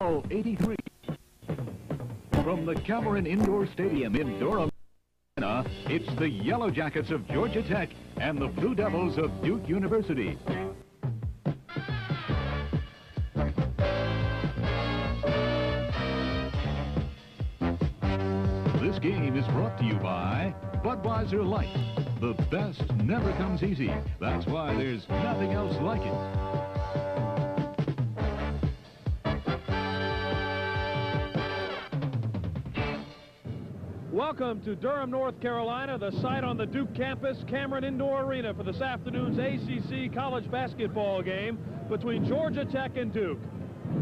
83. From the Cameron Indoor Stadium in Durham, it's the Yellow Jackets of Georgia Tech and the Blue Devils of Duke University. This game is brought to you by Budweiser Light. The best never comes easy. That's why there's nothing else like it. Welcome to Durham, North Carolina, the site on the Duke campus, Cameron Indoor Arena for this afternoon's ACC college basketball game between Georgia Tech and Duke.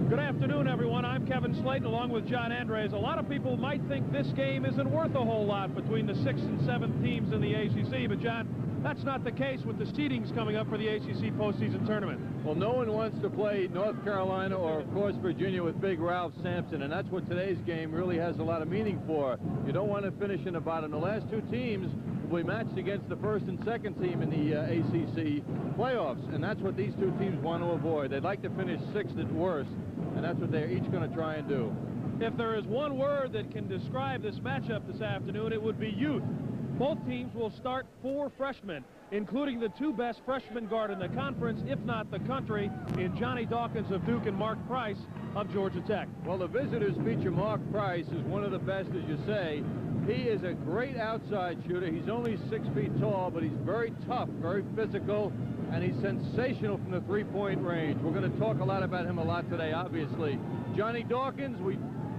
Good afternoon, everyone. I'm Kevin Slayton along with John Andariese. A lot of people might think this game isn't worth a whole lot between the sixth and seventh teams in the ACC, but John, that's not the case with the seedings coming up for the ACC postseason tournament. Well, no one wants to play North Carolina or, of course, Virginia with big Ralph Sampson, and that's what today's game really has a lot of meaning for. You don't want to finish in the bottom. The last two teams will be matched against the first and second team in the uh, ACC playoffs, and that's what these two teams want to avoid. They'd like to finish sixth at worst, and that's what they're each going to try and do. If there is one word that can describe this matchup this afternoon, it would be youth. Both teams will start four freshmen, including the two best freshman guard in the conference, if not the country, in Johnny Dawkins of Duke and Mark Price of Georgia Tech. Well, the visitors feature Mark Price as one of the best, as you say. He is a great outside shooter. He's only six feet tall, but he's very tough, very physical, and he's sensational from the three-point range. We're going to talk a lot about him a lot today, obviously. Johnny Dawkins, we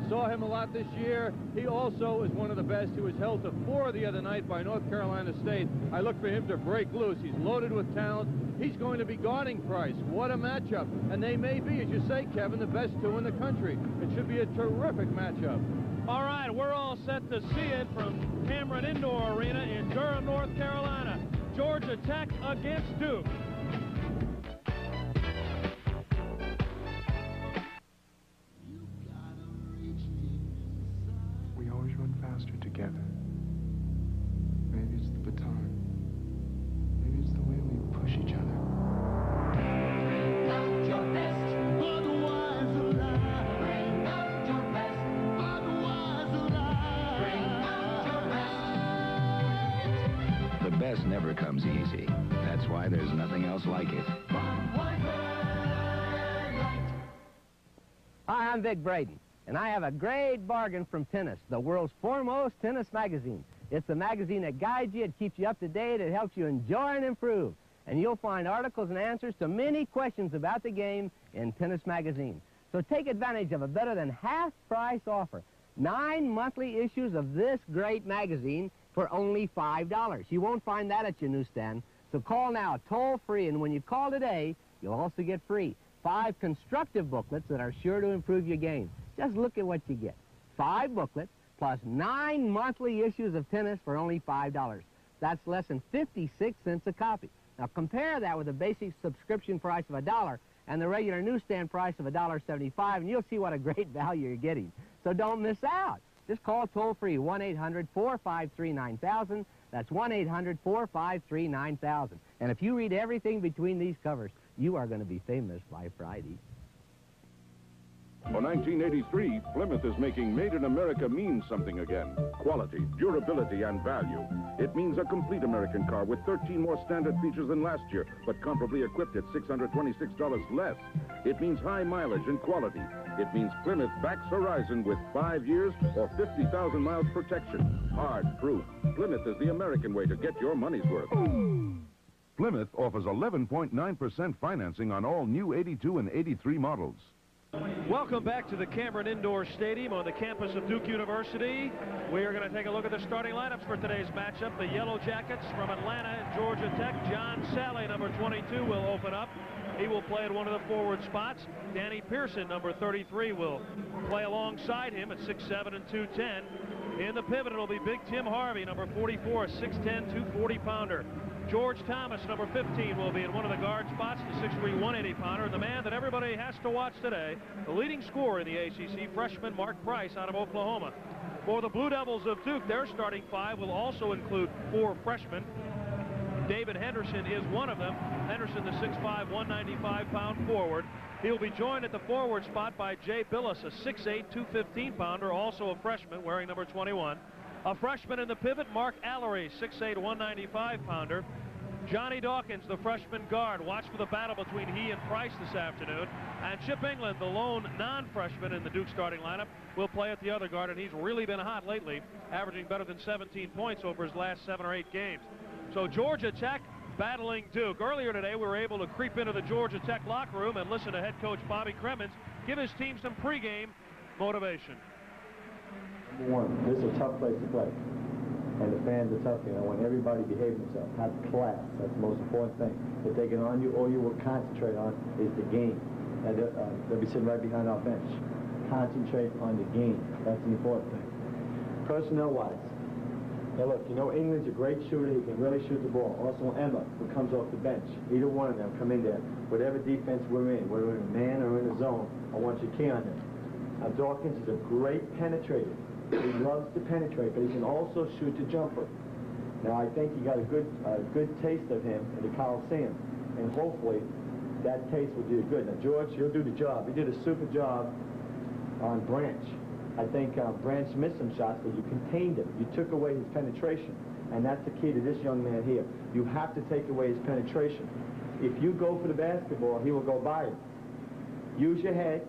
saw him a lot this year. He also is one of the best. He was held to four the other night by North Carolina State. I look for him to break loose. He's loaded with talent. He's going to be guarding Price. What a matchup. And they may be, as you say, Kevin, the best two in the country. It should be a terrific matchup. All right, we're all set to see it from Cameron Indoor Arena in Durham, North Carolina. Georgia Tech against Duke. Together. Maybe it's the baton. Maybe it's the way we push each other. The best never comes easy. That's why there's nothing else like it. Hi, I'm Vic Braden, and I have a great bargain from Tennis, the world's foremost tennis magazine. It's the magazine that guides you, it keeps you up to date, it helps you enjoy and improve. And you'll find articles and answers to many questions about the game in Tennis Magazine. So take advantage of a better than half-price offer. Nine monthly issues of this great magazine for only $5. You won't find that at your newsstand. So call now, toll free, and when you call today, you'll also get free five constructive booklets that are sure to improve your game. Just look at what you get. Five booklets plus nine monthly issues of tennis for only $5. That's less than 56 cents a copy. Now compare that with the basic subscription price of a dollar and the regular newsstand price of $1.75, and you'll see what a great value you're getting. So don't miss out. Just call toll-free 1-800-453-9000. That's 1-800-453-9000. And if you read everything between these covers, you are going to be famous by Friday. For 1983, Plymouth is making Made in America mean something again. Quality, durability, and value. It means a complete American car with 13 more standard features than last year, but comparably equipped at $626 less. It means high mileage and quality. It means Plymouth backs Horizon with five years or 50,000 miles protection. Hard proof. Plymouth is the American way to get your money's worth. Plymouth offers 11.9% financing on all new 82 and 83 models. Welcome back to the Cameron Indoor Stadium on the campus of Duke University. We are going to take a look at the starting lineups for today's matchup. The Yellow Jackets from Atlanta and Georgia Tech. John Salley, number 22, will open up. He will play at one of the forward spots. Danny Pearson, number 33, will play alongside him at 6'7 and 210. In the pivot, it'll be Big Tim Harvey, number 44, a 6'10", 240-pounder. George Thomas, number 15, will be in one of the guard spots, the 6'3", 180-pounder. And the man that everybody has to watch today, the leading scorer in the ACC, freshman Mark Price out of Oklahoma. For the Blue Devils of Duke, their starting five will also include four freshmen. David Henderson is one of them. Henderson, the 6'5", 195-pound forward. He'll be joined at the forward spot by Jay Bilas, a 6'8", 215-pounder, also a freshman, wearing number 21. A freshman in the pivot, Mark Alarie, 6'8", 195-pounder. Johnny Dawkins, the freshman guard. Watch for the battle between he and Price this afternoon. And Chip Engelland, the lone non-freshman in the Duke starting lineup, will play at the other guard, and he's really been hot lately, averaging better than 17 points over his last seven or eight games. So Georgia Tech battling Duke. Earlier today, we were able to creep into the Georgia Tech locker room and listen to head coach Bobby Cremins give his team some pregame motivation. One, this is a tough place to play and the fans are tough here. I want everybody behaving themselves, have class. That's the most important thing. If they get on you, all you will concentrate on is the game. And uh, they'll be sitting right behind our bench. Concentrate on the game. That's the important thing. Personnel-wise, now look, you know Engelland's a great shooter. He can really shoot the ball. Also Emma, who comes off the bench. Either one of them come in there. Whatever defense we're in, whether we're in man or in the zone, I want you to key on him. Now Dawkins is a great penetrator. He loves to penetrate, but he can also shoot the jumper. Now, I think he got a good, uh, good taste of him in the Coliseum, and hopefully that taste will do you good. Now, George, you'll do the job. He did a super job on Branch. I think uh, Branch missed some shots, but you contained him. You took away his penetration, and that's the key to this young man here. You have to take away his penetration. If you go for the basketball, he will go by it. Use your head,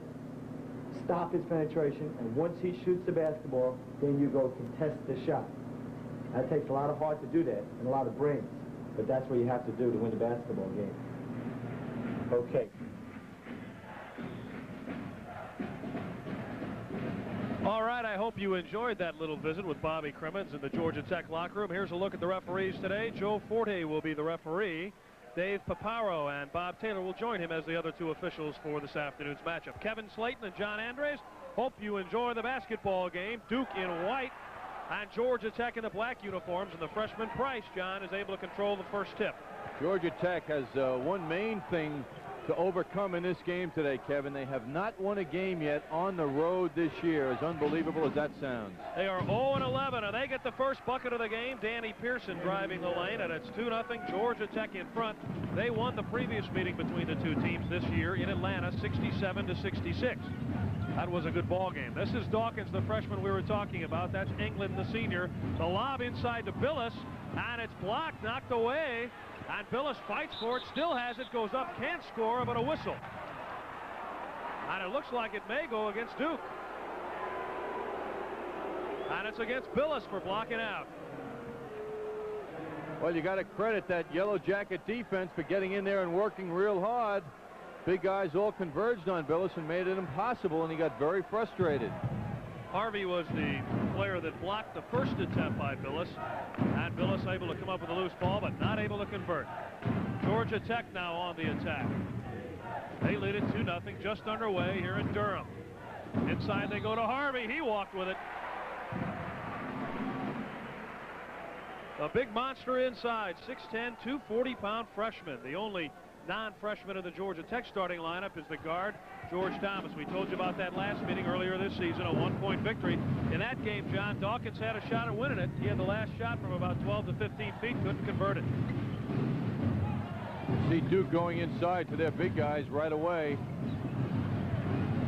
stop his penetration, and once he shoots the basketball, then you go contest the shot. That takes a lot of heart to do that, and a lot of brains, but that's what you have to do to win the basketball game. Okay. All right, I hope you enjoyed that little visit with Bobby Cremins in the Georgia Tech locker room. Here's a look at the referees today. Joe Forte will be the referee. Dave Paparo and Bob Taylor will join him as the other two officials for this afternoon's matchup. Kevin Slayton and John Andariese, hope you enjoy the basketball game. Duke in white and Georgia Tech in the black uniforms, and the freshman Price, John, is able to control the first tip. Georgia Tech has uh, one main thing to overcome in this game today, Kevin. They have not won a game yet on the road this year, as unbelievable as that sounds. They are 0-11, and they get the first bucket of the game. Danny Pearson driving the lane, and it's 2-0 Georgia Tech in front. They won the previous meeting between the two teams this year in Atlanta, 67 to 66. That was a good ball game. This is Dawkins, the freshman we were talking about. That's Engelland, the senior. The lob inside to Bilas, and it's blocked, knocked away. And Bilas fights for it, still has it, goes up, can't score, but a whistle. And it looks like it may go against Duke. And it's against Bilas for blocking out. Well, you got to credit that Yellow Jacket defense for getting in there and working real hard. Big guys all converged on Bilas and made it impossible, and he got very frustrated. Harvey was the player that blocked the first attempt by Bilas. And Bilas able to come up with a loose ball, but not able to convert. Georgia Tech now on the attack. They lead it 2-0, just underway here in Durham. Inside they go to Harvey. He walked with it. A big monster inside, 6'10", 240-pound freshman. The only non-freshman in the Georgia Tech starting lineup is the guard, George Thomas. We told you about that last meeting earlier this season, a one-point victory. In that game, John Dawkins had a shot at winning it. He had the last shot from about 12 to 15 feet, couldn't convert it. See Duke going inside to their big guys right away.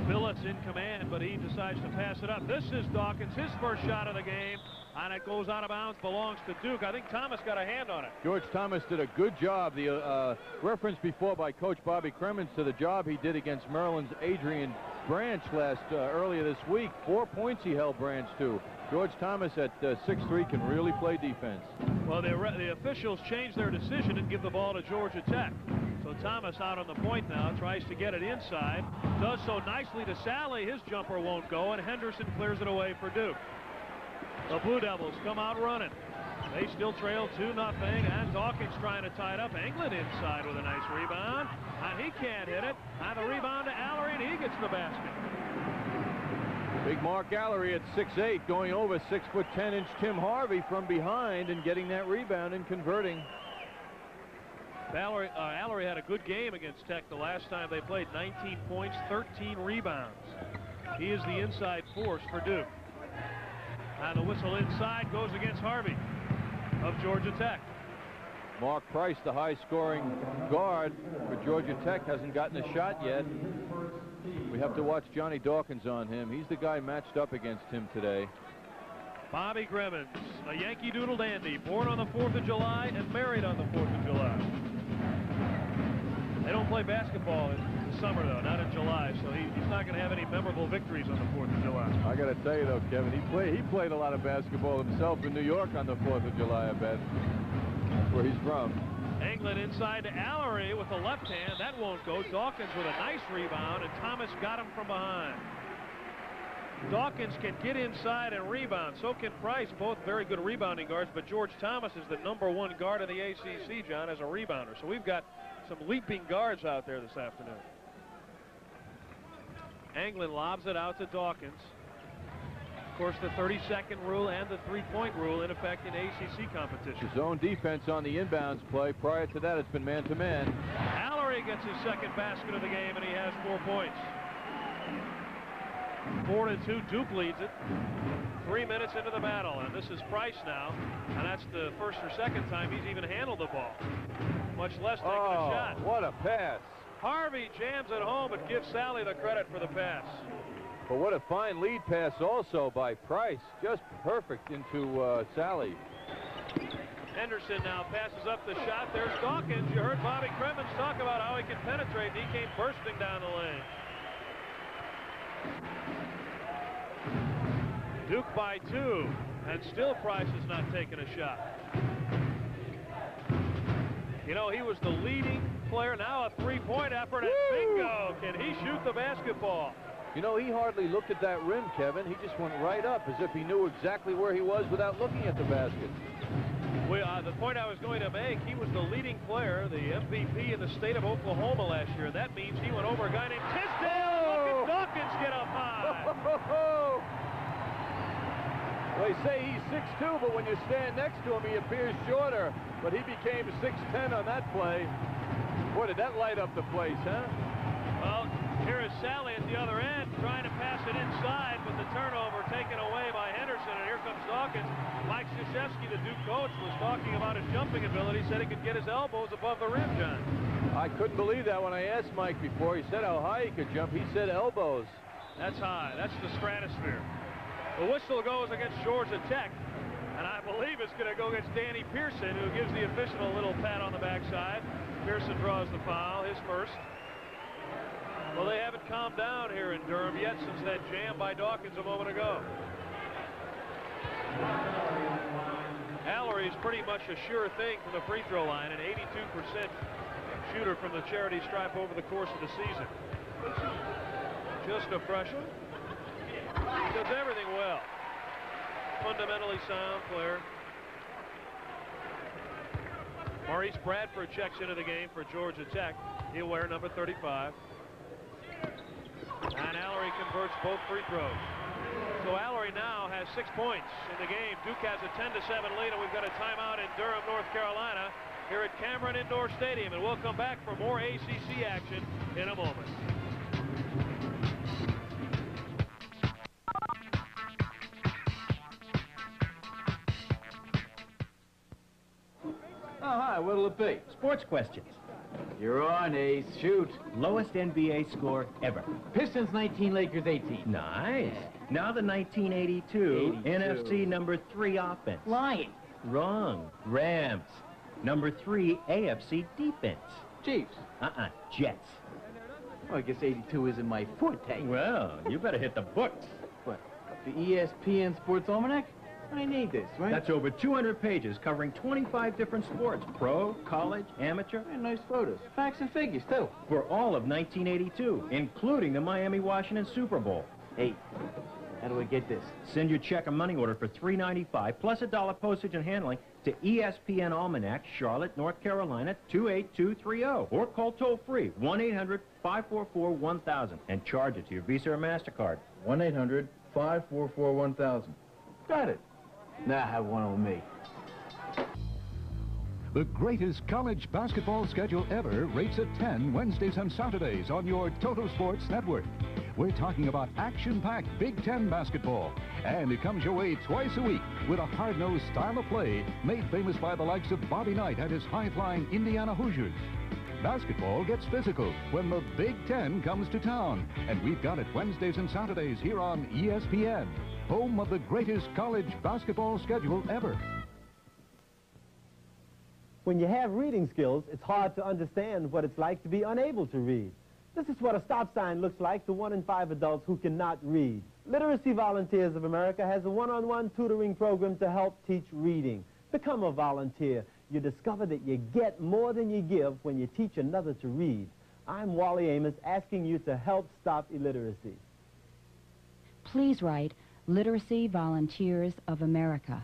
Bilas in command, but he decides to pass it up. This is Dawkins, his first shot of the game and it goes out of bounds, belongs to Duke. I think Thomas got a hand on it. George Thomas did a good job. The uh, reference before by Coach Bobby Cremins to the job he did against Maryland's Adrian Branch last uh, earlier this week. Four points he held Branch to. George Thomas at 6'3 uh, can really play defense. Well, the, the officials changed their decision and give the ball to Georgia Tech. So Thomas out on the point now, tries to get it inside. Does so nicely to Salley. His jumper won't go, and Henderson clears it away for Duke. The Blue Devils come out running. They still trail 2 nothing, and Dawkins trying to tie it up. England inside with a nice rebound, and he can't hit it. And the rebound to Alarie, and he gets the basket. Big Mark Alarie at 6'8", going over 6'10" inch Tim Harvey from behind and getting that rebound and converting. Alarie, uh, Alarie had a good game against Tech the last time they played. 19 points, 13 rebounds. He is the inside force for Duke. And the whistle inside goes against Harvey of Georgia Tech. Mark Price, the high-scoring guard for Georgia Tech, hasn't gotten a shot yet. We have to watch Johnny Dawkins on him. He's the guy matched up against him today. Bobby Cremins, a Yankee Doodle dandy, born on the 4th of July and married on the 4th of July. They don't play basketball in summer, though, not in July, so he, he's not going to have any memorable victories on the 4th of July. I got to tell you, though, Kevin, he, play, he played a lot of basketball himself in New York on the 4th of July, I bet. That's where he's from. Engelland inside to Alarie with the left hand. That won't go. Dawkins with a nice rebound, and Thomas got him from behind. Dawkins can get inside and rebound. So can Price, both very good rebounding guards, but George Thomas is the number one guard in the ACC, John, as a rebounder. So we've got some leaping guards out there this afternoon. Engelland lobs it out to Dawkins. Of course, the 30-second rule and the three-point rule in effect in ACC competition. Zone defense on the inbounds play. Prior to that, it's been man-to-man. -man. Alarie gets his second basket of the game, and he has four points. Four to two, Duke leads it. Three minutes into the battle, and this is Price now, and that's the first or second time he's even handled the ball, much less taken oh, a shot. what a pass. Harvey jams it home, but gives Salley the credit for the pass. But what a fine lead pass also by Price. Just perfect into uh, Salley. Henderson now passes up the shot. There's Dawkins. You heard Bobby Cremins talk about how he can penetrate. He came bursting down the lane. Duke by two, and still Price has not taken a shot. You know, he was the leading player, now a three-point effort, and Woo! bingo! Can he shoot the basketball? You know, he hardly looked at that rim, Kevin. He just went right up as if he knew exactly where he was without looking at the basket. Well, uh, the point I was going to make, he was the leading player, the MVP in the state of Oklahoma last year. That means he went over a guy named Tisdale. Look at Dawkins get up high. They say he's 6'2", but when you stand next to him, he appears shorter. But he became 6'10 on that play. Boy, did that light up the place, huh? Well, here is Salley at the other end trying to pass it inside, but the turnover taken away by Henderson, and here comes Dawkins. Mike Krzyzewski, the Duke coach, was talking about his jumping ability, said he could get his elbows above the rim, John. I couldn't believe that when I asked Mike before. He said how high he could jump. He said elbows. That's high. That's the stratosphere. The whistle goes against Georgia Tech, and I believe it's going to go against Danny Pearson, who gives the official a little pat on the backside. Pearson draws the foul, his first. Well, they haven't calmed down here in Durham yet since that jam by Dawkins a moment ago. Is pretty much a sure thing from the free throw line, an 82% shooter from the charity stripe over the course of the season. Just a freshman. Does everything well. Fundamentally sound player. Maurice Bradford checks into the game for Georgia Tech. He'll wear number 35. And Alarie converts both free throws. So Alarie now has six points in the game. Duke has a 10 to 7 lead, and we've got a timeout in Durham, North Carolina, here at Cameron Indoor Stadium. And we'll come back for more ACC action in a moment. Oh, hi, what'll it be? Sports questions. You're on, Ace. Shoot. Lowest NBA score ever. Pistons 19, Lakers 18. Nice. Now the 1982 82. NFC number three offense. Lion. Wrong. Rams. Number three AFC defense. Chiefs. Uh-uh. Jets. Well, I guess 82 isn't my forte. Well, you better hit the books. What? The ESPN Sports Almanac? I need this, right? That's over 200 pages covering 25 different sports. Pro, college, amateur. And nice photos. Facts and figures, too. For all of 1982, including the Miami-Washington Super Bowl. Hey, how do I get this? Send your check or money order for $3.95 plus a dollar postage and handling to ESPN Almanac, Charlotte, North Carolina, 28230. Or call toll-free 1-800-544-1000 and charge it to your Visa or MasterCard. 1-800-544-1000. Got it. Now have one on me. The greatest college basketball schedule ever rates at 10 Wednesdays and Saturdays on your Total Sports Network. We're talking about action-packed Big Ten basketball. And it comes your way twice a week with a hard-nosed style of play made famous by the likes of Bobby Knight and his high-flying Indiana Hoosiers. Basketball gets physical when the Big Ten comes to town. And we've got it Wednesdays and Saturdays here on ESPN, home of the greatest college basketball schedule ever. When you have reading skills, it's hard to understand what it's like to be unable to read. This is what a stop sign looks like to one in five adults who cannot read. Literacy Volunteers of America has a one-on-one -on -one tutoring program to help teach reading. Become a volunteer. You discover that you get more than you give when you teach another to read. I'm Wally Amos asking you to help stop illiteracy. Please write Literacy Volunteers of America.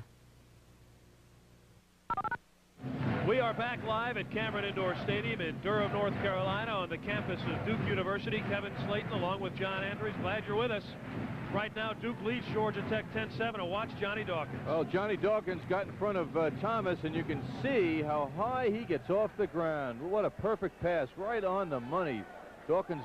We are back live at Cameron Indoor Stadium in Durham, North Carolina on the campus of Duke University. Kevin Slayton along with John Andrews. Glad you're with us. Right now, Duke leads Georgia Tech 10-7. And watch Johnny Dawkins. Well, Johnny Dawkins got in front of uh, Thomas, and you can see how high he gets off the ground. What a perfect pass, right on the money. Dawkins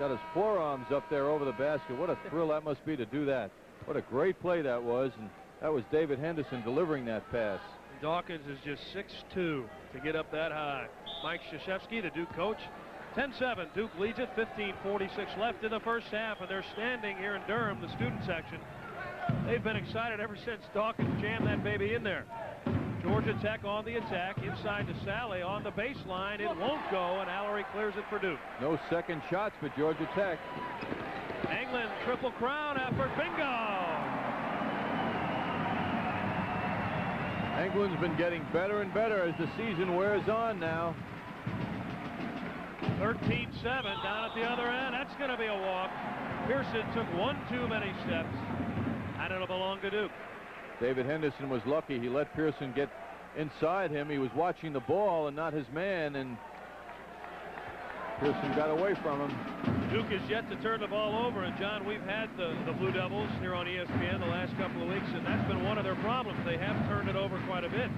got his forearms up there over the basket. What a thrill that must be to do that. What a great play that was, and that was David Henderson delivering that pass. Dawkins is just 6'2 to get up that high. Mike Krzyzewski, the Duke coach. 10-7, Duke leads it, 15.46 left in the first half, and they're standing here in Durham, the student section. They've been excited ever since Dawkins jammed that baby in there. Georgia Tech on the attack, inside to Salley on the baseline. It won't go, and Alarie clears it for Duke. No second shots for Georgia Tech. Engelland triple crown effort, bingo! Engelland's been getting better and better as the season wears on now. 13-7 down at the other end. That's going to be a walk. Pearson took one too many steps, and it'll belong to Duke. David Henderson was lucky. He let Pearson get inside him. He was watching the ball and not his man, and Pearson got away from him. Duke is yet to turn the ball over, and John, we've had the, the Blue Devils here on ESPN the last couple of weeks, and that's been one of their problems. They have turned it over quite a bit.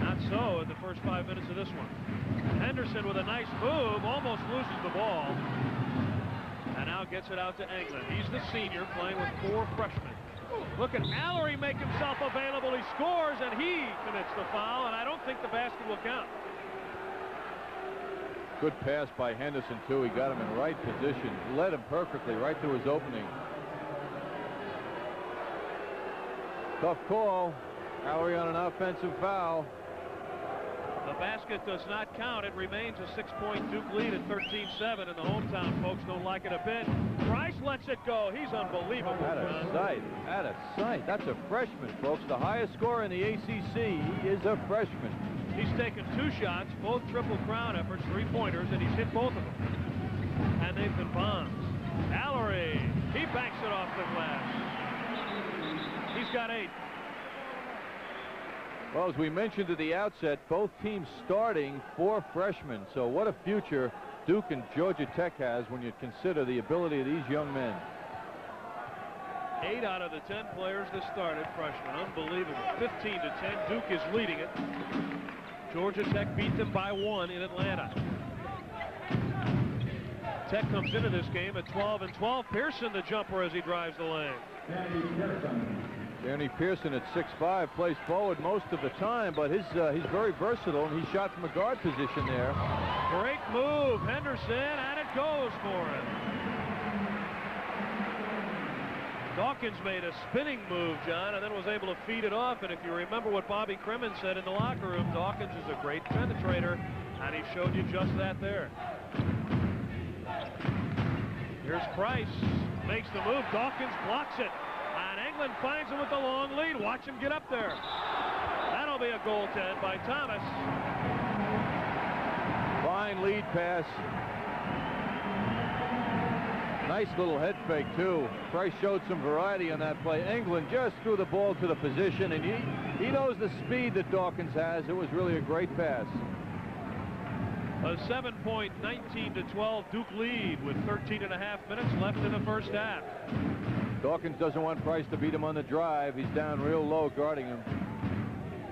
Not so in the first five minutes of this one. Henderson with a nice move, almost loses the ball, and now gets it out to Engelland. He's the senior playing with four freshmen. Look at Alarie make himself available. He scores, and he commits the foul, and I don't think the basket will count. Good pass by Henderson, too. He got him in right position. Led him perfectly right to his opening. Tough call. Alarie on an offensive foul. The basket does not count. It remains a six-point Duke lead at 13-7, and the hometown folks don't like it a bit. Price lets it go. He's unbelievable. Out of sight. Out of sight. That's a freshman, folks. The highest score in the ACC. He is a freshman. He's taken two shots, both triple crown efforts, three-pointers, and he's hit both of them. And they've been bombs. Alarie, he backs it off the glass. He's got eight. Well, as we mentioned at the outset, both teams starting four freshmen. So what a future Duke and Georgia Tech has when you consider the ability of these young men. Eight out of the 10 players that started freshmen. Unbelievable. 15 to 10. Duke is leading it. Georgia Tech beat them by one in Atlanta. Tech comes into this game at 12 and 12. Pearson the jumper as he drives the lane. Danny Pearson at 6'5 plays forward most of the time, but his uh, he's very versatile and he shot from a guard position there. Great move, Henderson, and it goes for him. Dawkins made a spinning move, John, and then was able to feed it off. And if you remember what Bobby Cremins said in the locker room, Dawkins is a great penetrator, and he showed you just that there. Here's Price, makes the move. Dawkins blocks it, and Engelland finds him with the long lead. Watch him get up there. That'll be a goaltend by Thomas. Fine lead pass Nice little head fake, too. Price showed some variety on that play. Engelland just threw the ball to the position, and he, he knows the speed that Dawkins has. It was really a great pass. A seven-point, 19 to 12 Duke lead with 13 and a half minutes left in the first half. Dawkins doesn't want Price to beat him on the drive. He's down real low guarding him.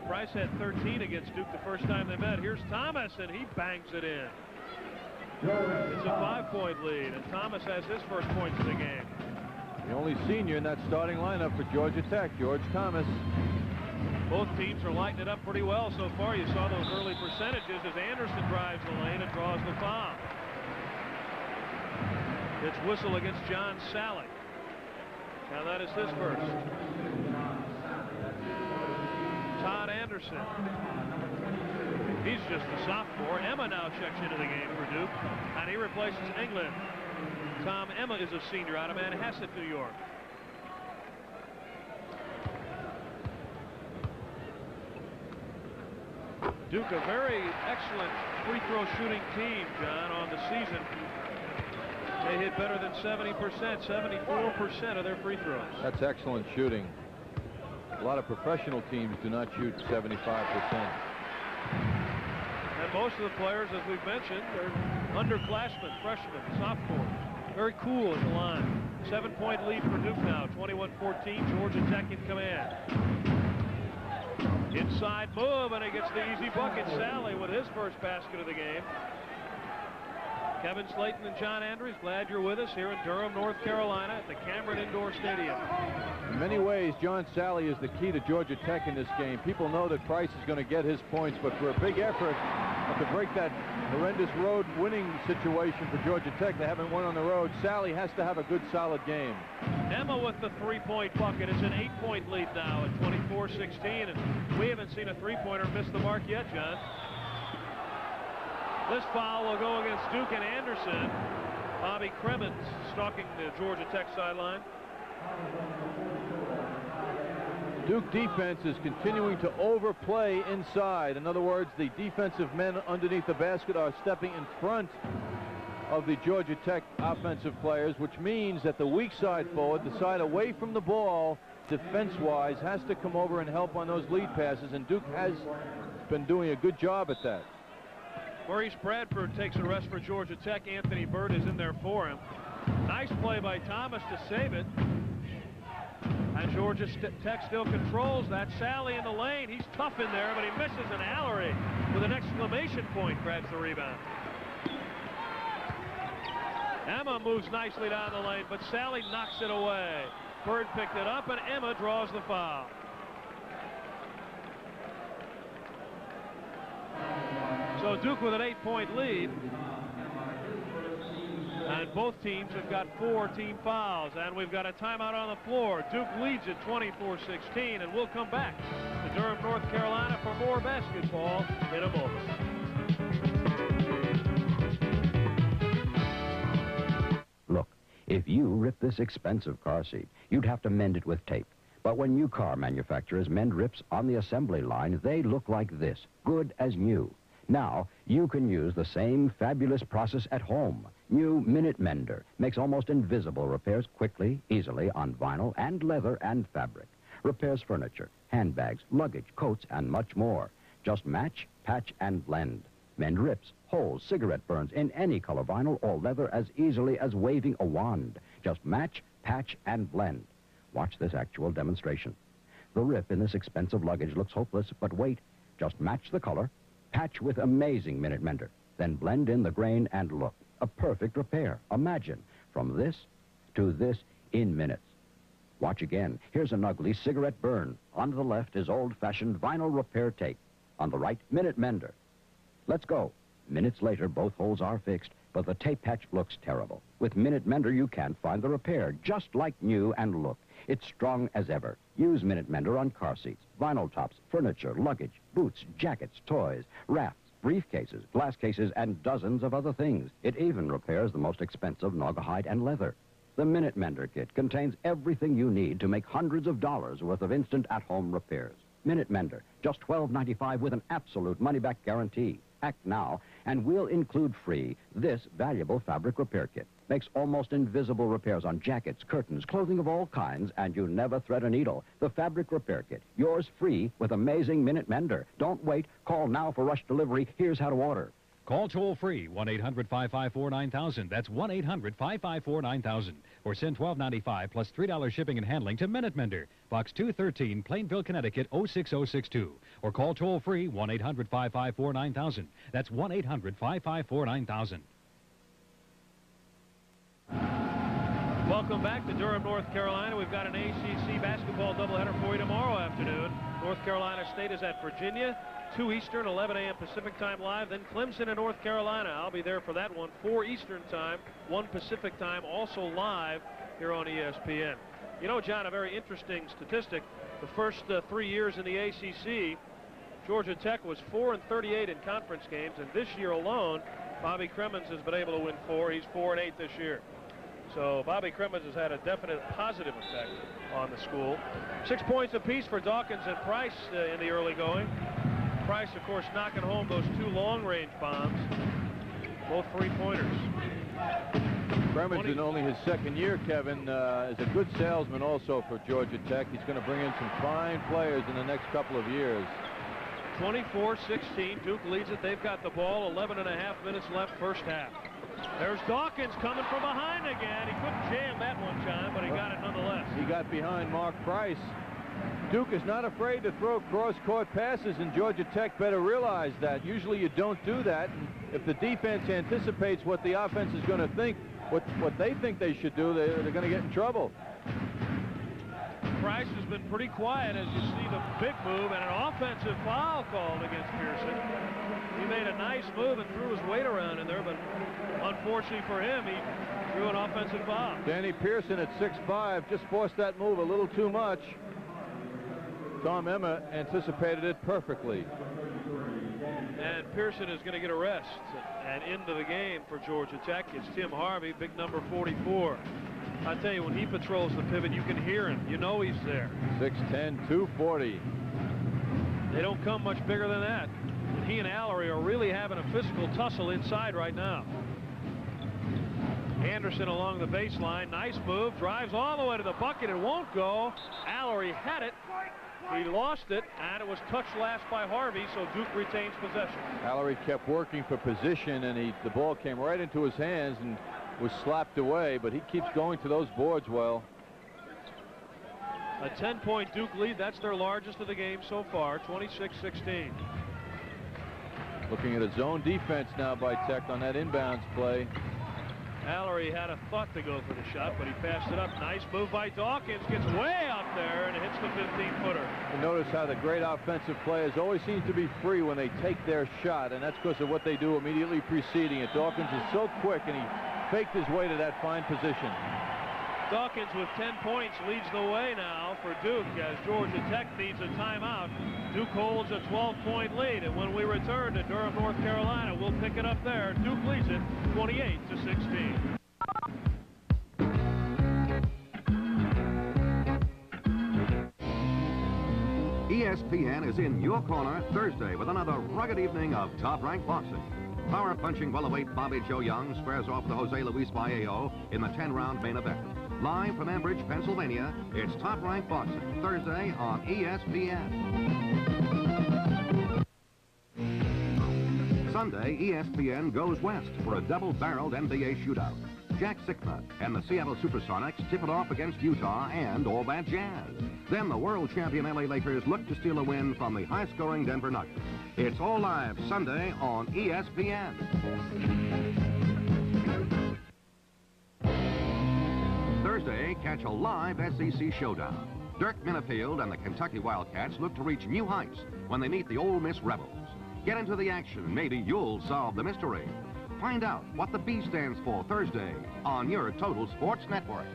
Price had 13 against Duke the first time they met. Here's Thomas, and he bangs it in. It's a five-point lead, and Thomas has his first points of the game. The only senior in that starting lineup for Georgia Tech, George Thomas. Both teams are lighting it up pretty well so far. You saw those early percentages as Anderson drives the lane and draws the foul. It's whistle against John Salley. Now that is his first. Todd Anderson. He's just a sophomore. Emma now checks into the game for Duke, and he replaces Engelland. Tom Emma is a senior out of Manhasset, New York. Duke, a very excellent free throw shooting team, John, on the season. They hit better than 70%, 74% of their free throws. That's excellent shooting. A lot of professional teams do not shoot 75%. And most of the players, as we've mentioned, are underclassmen, freshmen, sophomores. Very cool in the line. Seven-point lead for Duke now, 21-14. Georgia Tech in command. Inside move, and he gets the easy bucket. Salley with his first basket of the game. Kevin Slayton and John Andrews, glad you're with us here in Durham, North Carolina at the Cameron Indoor Stadium. In many ways, John Salley is the key to Georgia Tech in this game. People know that Price is going to get his points, but for a big effort to break that horrendous road winning situation for Georgia Tech, they haven't won on the road. Salley has to have a good, solid game. Emma with the three-point bucket. It's an eight-point lead now at 24-16, and we haven't seen a three-pointer miss the mark yet, John. This foul will go against Duke and Anderson. Bobby Cremins stalking the Georgia Tech sideline. Duke defense is continuing to overplay inside. In other words, the defensive men underneath the basket are stepping in front of the Georgia Tech offensive players, which means that the weak side forward, the side away from the ball, defense-wise, has to come over and help on those lead passes, and Duke has been doing a good job at that. Maurice Bradford takes a rest for Georgia Tech. Anthony Bird is in there for him. Nice play by Thomas to save it. And Georgia Tech still controls that. Salley in the lane. He's tough in there, but he misses an Alarie with an exclamation point grabs the rebound. Emma moves nicely down the lane, but Salley knocks it away. Bird picked it up, and Emma draws the foul. So Duke with an eight-point lead. And both teams have got four team fouls. And we've got a timeout on the floor. Duke leads at 24-16. And we'll come back to Durham, North Carolina for more basketball in a moment. Look, if you rip this expensive car seat, you'd have to mend it with tape. But when new car manufacturers mend rips on the assembly line, they look like this, good as new. Now, you can use the same fabulous process at home. New Minute Mender makes almost invisible repairs quickly, easily on vinyl and leather and fabric. Repairs furniture, handbags, luggage, coats, and much more. Just match, patch, and blend. Mend rips, holes, cigarette burns in any color vinyl or leather as easily as waving a wand. Just match, patch, and blend. Watch this actual demonstration. The rip in this expensive luggage looks hopeless, but wait. Just match the color, Patch with amazing Minute Mender. Then blend in the grain and look. A perfect repair. Imagine. From this to this in minutes. Watch again. Here's an ugly cigarette burn. On the left is old-fashioned vinyl repair tape. On the right, Minute Mender. Let's go. Minutes later, both holes are fixed, but the tape patch looks terrible. With Minute Mender, you can't find the repair, just like new and look. It's strong as ever. Use Minute Mender on car seats, vinyl tops, furniture, luggage, boots, jackets, toys, rafts, briefcases, glass cases, and dozens of other things. It even repairs the most expensive naugahyde and leather. The Minute Mender kit contains everything you need to make hundreds of dollars worth of instant at-home repairs. Minute Mender, just $12.95 with an absolute money-back guarantee. Act now, and we'll include free this valuable fabric repair kit. Makes almost invisible repairs on jackets, curtains, clothing of all kinds, and you never thread a needle. The fabric repair kit, yours free with amazing Minute Mender. Don't wait. Call now for rush delivery. Here's how to order. Call toll free 1 800 554 9000. That's 1 800 554 9000. Or send $12.95 plus $3 shipping and handling to Minute Mender, Box 213, Plainville, Connecticut 06062. Or call toll free 1 800 554 9000. That's 1 800 554 9000. Welcome back to Durham, North Carolina. We've got an ACC basketball doubleheader for you tomorrow afternoon. North Carolina State is at Virginia. 2 Eastern, 11 a.m. Pacific time live. Then Clemson and North Carolina. I'll be there for that one. 4 Eastern time, 1 Pacific time, also live here on ESPN. You know, John, a very interesting statistic. The first uh, three years in the ACC, Georgia Tech was 4 and 38 in conference games, and this year alone, Bobby Cremins has been able to win four. He's 4 and 8 this year. So Bobby Cremins has had a definite positive effect on the school. Six points apiece for Dawkins and Price uh, in the early going. Price, of course, knocking home those two long-range bombs, both three-pointers. Cremins in only his second year, Kevin, uh, is a good salesman also for Georgia Tech. He's going to bring in some fine players in the next couple of years. 24-16, Duke leads it. They've got the ball, 11 and a half minutes left first half. There's Dawkins coming from behind again. He couldn't jam that one time, but he got it nonetheless. He got behind Mark Price. Duke is not afraid to throw cross-court passes, and Georgia Tech better realize that. Usually you don't do that. And if the defense anticipates what the offense is going to think, what, what they think they should do, they're, they're going to get in trouble. Price has been pretty quiet as you see the big move and an offensive foul called against Pearson. He made a nice move and threw his weight around in there, but unfortunately for him, he threw an offensive foul. Danny Pearson at 6'5", just forced that move a little too much. Tom Emma anticipated it perfectly. And Pearson is going to get a rest and into the game for Georgia Tech. It's Tim Harvey, big number 44. I tell you, when he patrols the pivot, you can hear him. You know he's there. 6'10", 240. They don't come much bigger than that. And he and Alarie are really having a physical tussle inside right now. Anderson along the baseline. Nice move. Drives all the way to the bucket. It won't go. Alarie had it. He lost it, and it was touched last by Harvey, so Duke retains possession. Alarie kept working for position, and he, the ball came right into his hands and was slapped away, but he keeps going to those boards well. A 10-point Duke lead. That's their largest of the game so far, 26-16. Looking at a zone defense now by Tech on that inbounds play. Alarie had a thought to go for the shot, but he passed it up. Nice move by Dawkins. Gets way out there and hits the 15-footer. You notice how the great offensive players always seem to be free when they take their shot, and that's because of what they do immediately preceding it. Dawkins is so quick, and he faked his way to that fine position. Dawkins with 10 points leads the way now for Duke as Georgia Tech needs a timeout. Duke holds a 12-point lead, and when we return to Durham, North Carolina, we'll pick it up there. Duke leads it 28 to 16. ESPN is in your corner Thursday with another rugged evening of top-ranked boxing. Power-punching welterweight Bobby Joe Young squares off with Jose Luis Vallejo in the 10-round main event. Live from Ambridge, Pennsylvania, it's Top Rank Boxing, Thursday on ESPN. Sunday, ESPN goes west for a double-barreled NBA shootout. Jack Sikma and the Seattle Supersonics tip it off against Utah and all that jazz. Then the world champion LA Lakers look to steal a win from the high-scoring Denver Nuggets. It's all live Sunday on ESPN. Catch a live SEC showdown. Dirk Minniefield and the Kentucky Wildcats look to reach new heights when they meet the Ole Miss Rebels. Get into the action. Maybe you'll solve the mystery. Find out what the B stands for Thursday on your Total Sports Network.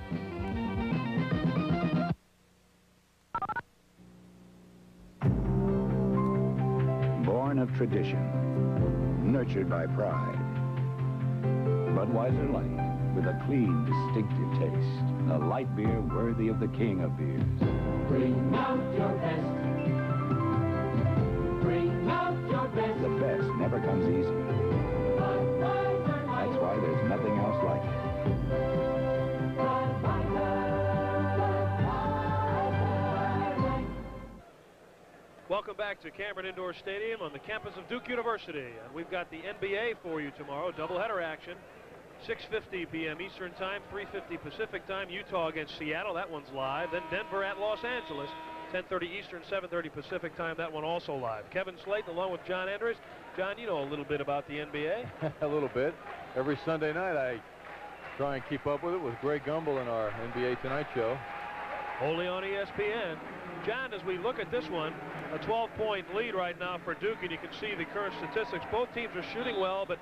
Born of tradition, nurtured by pride. Budweiser Light, with a clean, distinctive taste. A light beer worthy of the king of beers. Bring out your best. Bring out your best. The best never comes easy. That's why there's nothing else like it. Welcome back to Cameron Indoor Stadium on the campus of Duke University. And we've got the NBA for you tomorrow, doubleheader action. 6.50 p.m. Eastern Time, 3.50 Pacific Time, Utah against Seattle. That one's live. Then Denver at Los Angeles, 10.30 Eastern, 7.30 Pacific Time. That one also live. Kevin Slayton along with John Andrews. John, you know a little bit about the NBA. a little bit. Every Sunday night I try and keep up with it with Greg Gumbel in our NBA Tonight Show. Only on ESPN. John, as we look at this one, a 12-point lead right now for Duke, and you can see the current statistics. Both teams are shooting well, but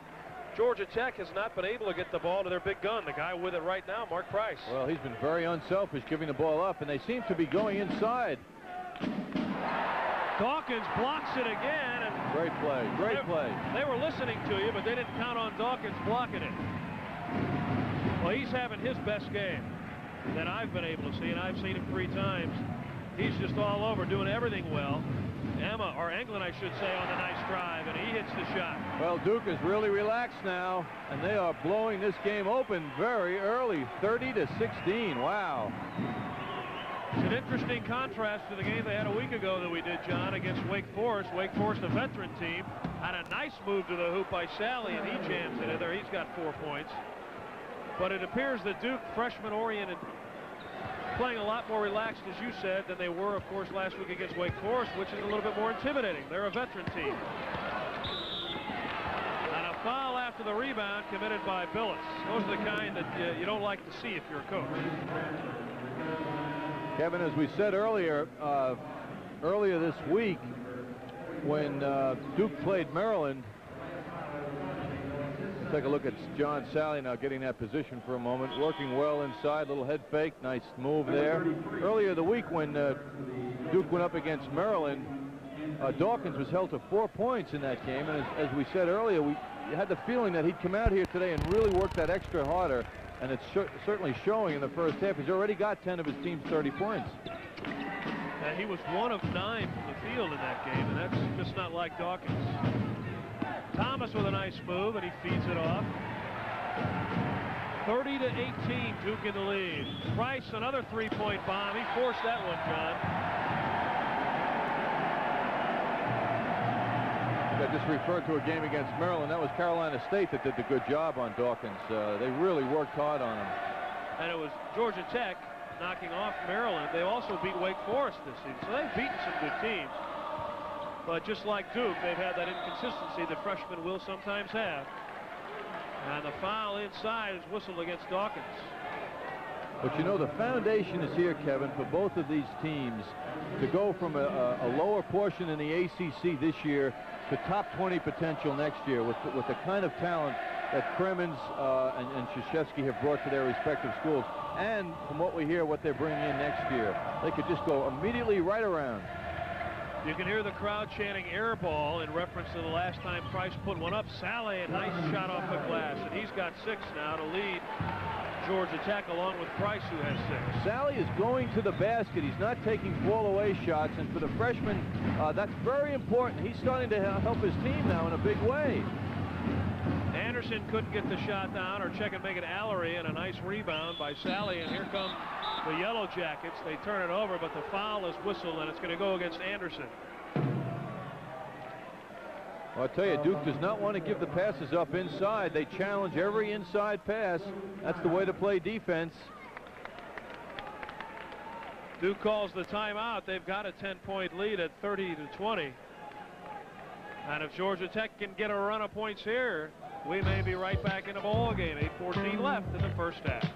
Georgia Tech has not been able to get the ball to their big gun. The guy with it right now, Mark Price. Well, he's been very unselfish giving the ball up, and they seem to be going inside. Dawkins blocks it again. And Great play, great they, play. They were listening to you, but they didn't count on Dawkins blocking it. Well, he's having his best game that I've been able to see, and I've seen him three times. He's just all over, doing everything well. Emma, or Engelland, I should say, on the nice drive, and he hits the shot. Well, Duke is really relaxed now, and they are blowing this game open very early, 30 to 16. Wow. It's an interesting contrast to the game they had a week ago that we did, John, against Wake Forest. Wake Forest, a veteran team, had a nice move to the hoop by Salley, and he jams it in there. He's got four points. But it appears that Duke, freshman-oriented, playing a lot more relaxed, as you said, than they were, of course, last week against Wake Forest, which is a little bit more intimidating. They're a veteran team. And a foul after the rebound committed by Bilas. Those are the kind that uh, you don't like to see if you're a coach. Kevin, as we said earlier, uh, earlier this week, when uh, Duke played Maryland, take a look at John Salley now getting that position for a moment, working well inside, little head fake, nice move there. Earlier the week when uh, Duke went up against Maryland, uh, Dawkins was held to four points in that game, and as, as we said earlier, we had the feeling that he'd come out here today and really work that extra harder, and it's certainly showing in the first half. He's already got 10 of his team's 30 points. And he was one of nine from the field in that game, and that's just not like Dawkins. Thomas with a nice move, and he feeds it off. 30 to 18, Duke in the lead. Price, another three-point bomb. He forced that one, John. I just referred to a game against Maryland. That was Carolina State that did the good job on Dawkins. Uh, they really worked hard on him. And it was Georgia Tech knocking off Maryland. They also beat Wake Forest this season, so they've beaten some good teams. But just like Duke, they've had that inconsistency that freshmen will sometimes have. And the foul inside is whistled against Dawkins. But you know, the foundation is here, Kevin, for both of these teams to go from a, a, a lower portion in the ACC this year to top 20 potential next year with, with the kind of talent that Cremins uh, and, and Krzyzewski have brought to their respective schools. And from what we hear, what they're bringing in next year. They could just go immediately right around. You can hear the crowd chanting air ball in reference to the last time Price put one up. Salley, a nice shot off the glass, and he's got six now to lead Georgia Tech along with Price, who has six. Salley is going to the basket. He's not taking fall-away shots, and for the freshman, uh, that's very important. He's starting to help his team now in a big way. Anderson couldn't get the shot down, or check and make it Alarie, and a nice rebound by Salley, and here come the Yellow Jackets. They turn it over, but the foul is whistled, and it's going to go against Anderson. Well, I tell you, Duke does not want to give the passes up inside. They challenge every inside pass. That's the way to play defense. Duke calls the timeout. They've got a 10-point lead at 30 to 20. And if Georgia Tech can get a run of points here, we may be right back in the ball game. 8:14 left in the first half.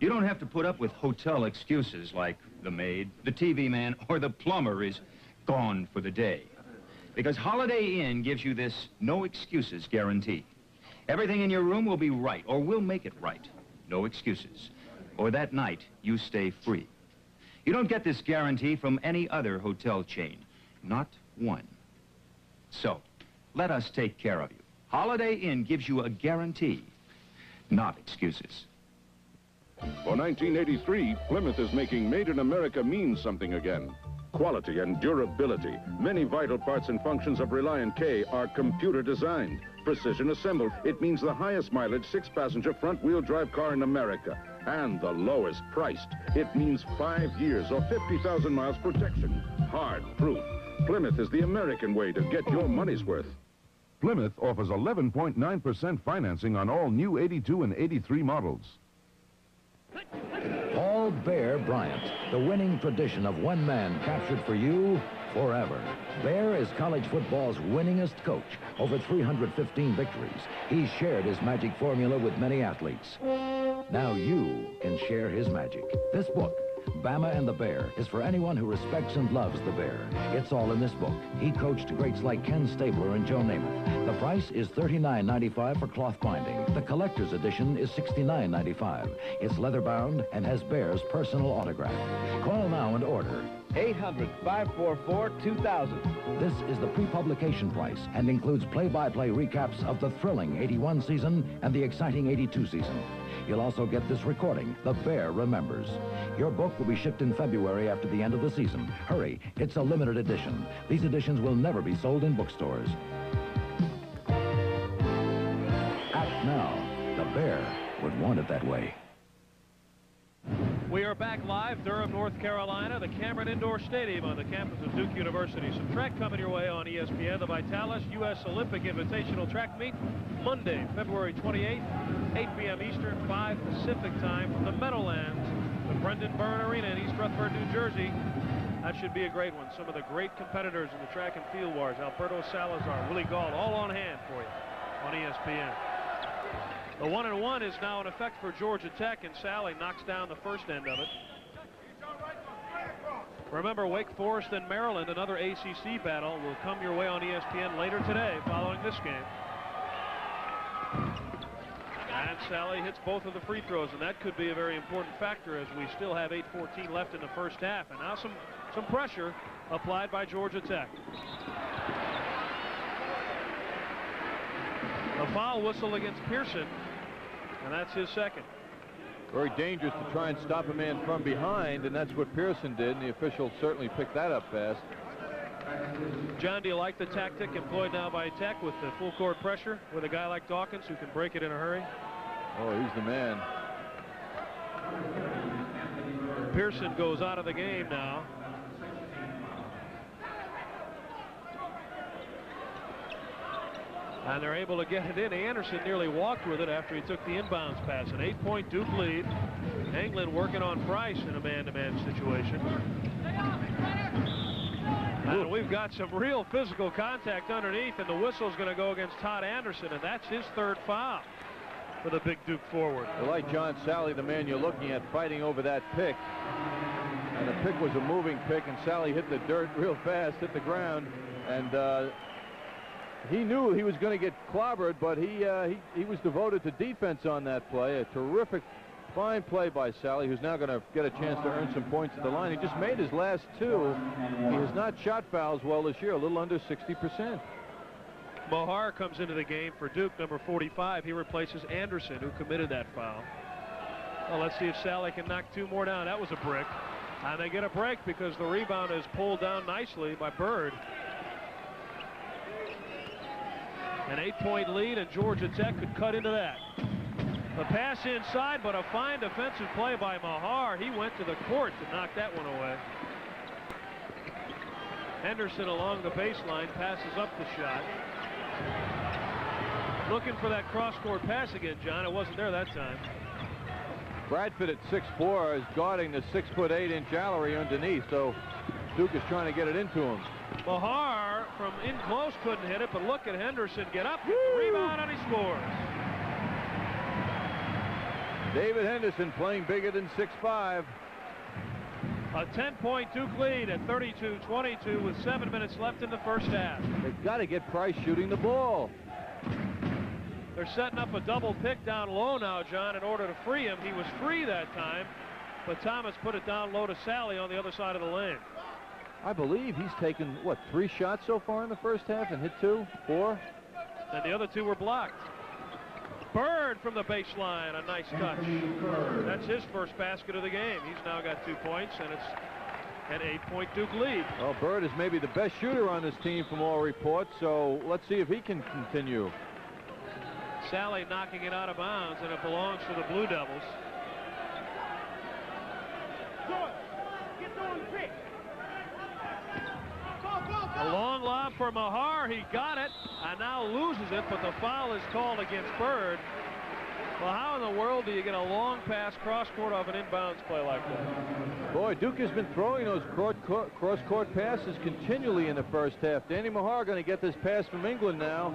You don't have to put up with hotel excuses like the maid, the TV man, or the plumber is gone for the day. Because Holiday Inn gives you this no excuses guarantee. Everything in your room will be right, or we'll make it right. No excuses. Or that night, you stay free. You don't get this guarantee from any other hotel chain. Not one. So, let us take care of you. Holiday Inn gives you a guarantee, not excuses. For 1983, Plymouth is making Made in America mean something again. Quality and durability. Many vital parts and functions of Reliant K are computer designed, precision assembled. It means the highest mileage six-passenger front-wheel drive car in America and the lowest priced. It means five years or 50,000 miles protection. Hard proof. Plymouth is the American way to get your money's worth. Plymouth offers 11.9% financing on all new 82 and 83 models. Paul Bear Bryant. The winning tradition of one man captured for you forever. Bear is college football's winningest coach. Over 315 victories. He's shared his magic formula with many athletes. Now you can share his magic. This book, Bama and the Bear, is for anyone who respects and loves the Bear. It's all in this book. He coached greats like Ken Stabler and Joe Namath. The price is $39.95 for cloth binding. The collector's edition is $69.95. It's leather-bound and has Bear's personal autograph. Call now and order. 800-544-2000. This is the pre-publication price and includes play-by-play recaps of the thrilling 81 season and the exciting 82 season. You'll also get this recording, The Bear Remembers. Your book will be shipped in February after the end of the season. Hurry, it's a limited edition. These editions will never be sold in bookstores. Act now. The Bear would want it that way. We are back live, Durham, North Carolina, the Cameron Indoor Stadium on the campus of Duke University. Some track coming your way on ESPN, the Vitalis U.S. Olympic Invitational Track Meet, Monday, February 28th, 8 p.m. Eastern, 5 Pacific time from the Meadowlands, the Brendan Byrne Arena in East Rutherford, New Jersey. That should be a great one. Some of the great competitors in the track and field wars, Alberto Salazar, Willie Gault, all on hand for you on ESPN. The one and one is now in effect for Georgia Tech, and Salley knocks down the first end of it. Remember, Wake Forest and Maryland, another ACC battle, will come your way on ESPN later today following this game. And Salley hits both of the free throws, and that could be a very important factor as we still have 8.14 left in the first half. And now some, some pressure applied by Georgia Tech. A foul whistle against Pearson, and that's his second. Very dangerous to try and stop a man from behind, and that's what Pearson did, and the officials certainly picked that up fast. John, do you like the tactic employed now by Tech with the full court pressure with a guy like Dawkins who can break it in a hurry? Oh, he's the man. Pearson goes out of the game now. And they're able to get it in. Anderson nearly walked with it after he took the inbounds pass. An eight-point Duke lead. Engelland working on Price in a man-to-man situation. And we've got some real physical contact underneath, and the whistle's going to go against Todd Anderson, and that's his third foul for the big Duke forward. Well, like John Salley, the man you're looking at, fighting over that pick. And the pick was a moving pick, and Salley hit the dirt real fast, hit the ground, and uh, he knew he was going to get clobbered, but he, uh, he he was devoted to defense on that play. A terrific, fine play by Salley, who's now going to get a chance to earn some points at the line. He just made his last two. He has not shot fouls well this year, a little under 60 percent. Meagher comes into the game for Duke, number 45. He replaces Anderson, who committed that foul. Well, let's see if Salley can knock two more down. That was a brick. And they get a break because the rebound is pulled down nicely by Byrd. An eight-point lead, and Georgia Tech could cut into that. The pass inside, but a fine defensive play by Meagher. He went to the court to knock that one away. Henderson along the baseline passes up the shot. Looking for that cross-court pass again, John. It wasn't there that time. Bradford at 6'4 is guarding the 6'8 inch Alarie underneath, so Duke is trying to get it into him. Meagher from in close couldn't hit it, but look at Henderson get up, get the rebound, and he scores. David Henderson playing bigger than 6'5. A 10-point Duke lead at 32-22 with seven minutes left in the first half. They've got to get Price shooting the ball. They're setting up a double pick down low now, John, in order to free him. He was free that time, but Thomas put it down low to Salley on the other side of the lane. I believe he's taken, what, three shots so far in the first half and hit two, four? And the other two were blocked. Byrd from the baseline, a nice touch. That's his first basket of the game. He's now got two points, and it's an eight-point Duke lead. Well, Byrd is maybe the best shooter on this team from all reports, so let's see if he can continue. Salley knocking it out of bounds, and it belongs to the Blue Devils. A long lob for Meagher. He got it and now loses it, but the foul is called against Byrd. Well, how in the world do you get a long pass cross court off an inbounds play like that? Boy, Duke has been throwing those cross-court passes continually in the first half. Danny Meagher going to get this pass from Engelland now.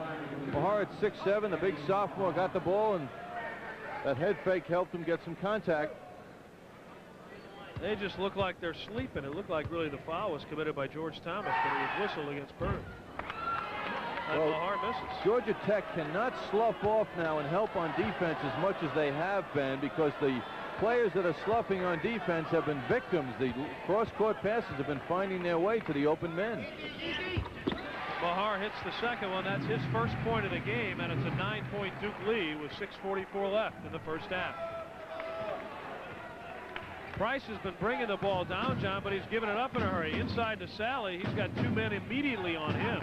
Meagher at 6'7", the big sophomore, got the ball, and that head fake helped him get some contact. They just look like they're sleeping. It looked like really the foul was committed by George Thomas, but it was whistled against Byrd. And Well, Meagher misses. Georgia Tech cannot slough off now and help on defense as much as they have been because the players that are sloughing on defense have been victims. The cross-court passes have been finding their way to the open men. Meagher hits the second one. That's his first point of the game, and it's a nine-point Duke lead with 6.44 left in the first half. Price has been bringing the ball down, John, but he's giving it up in a hurry. Inside to Salley, he's got two men immediately on him.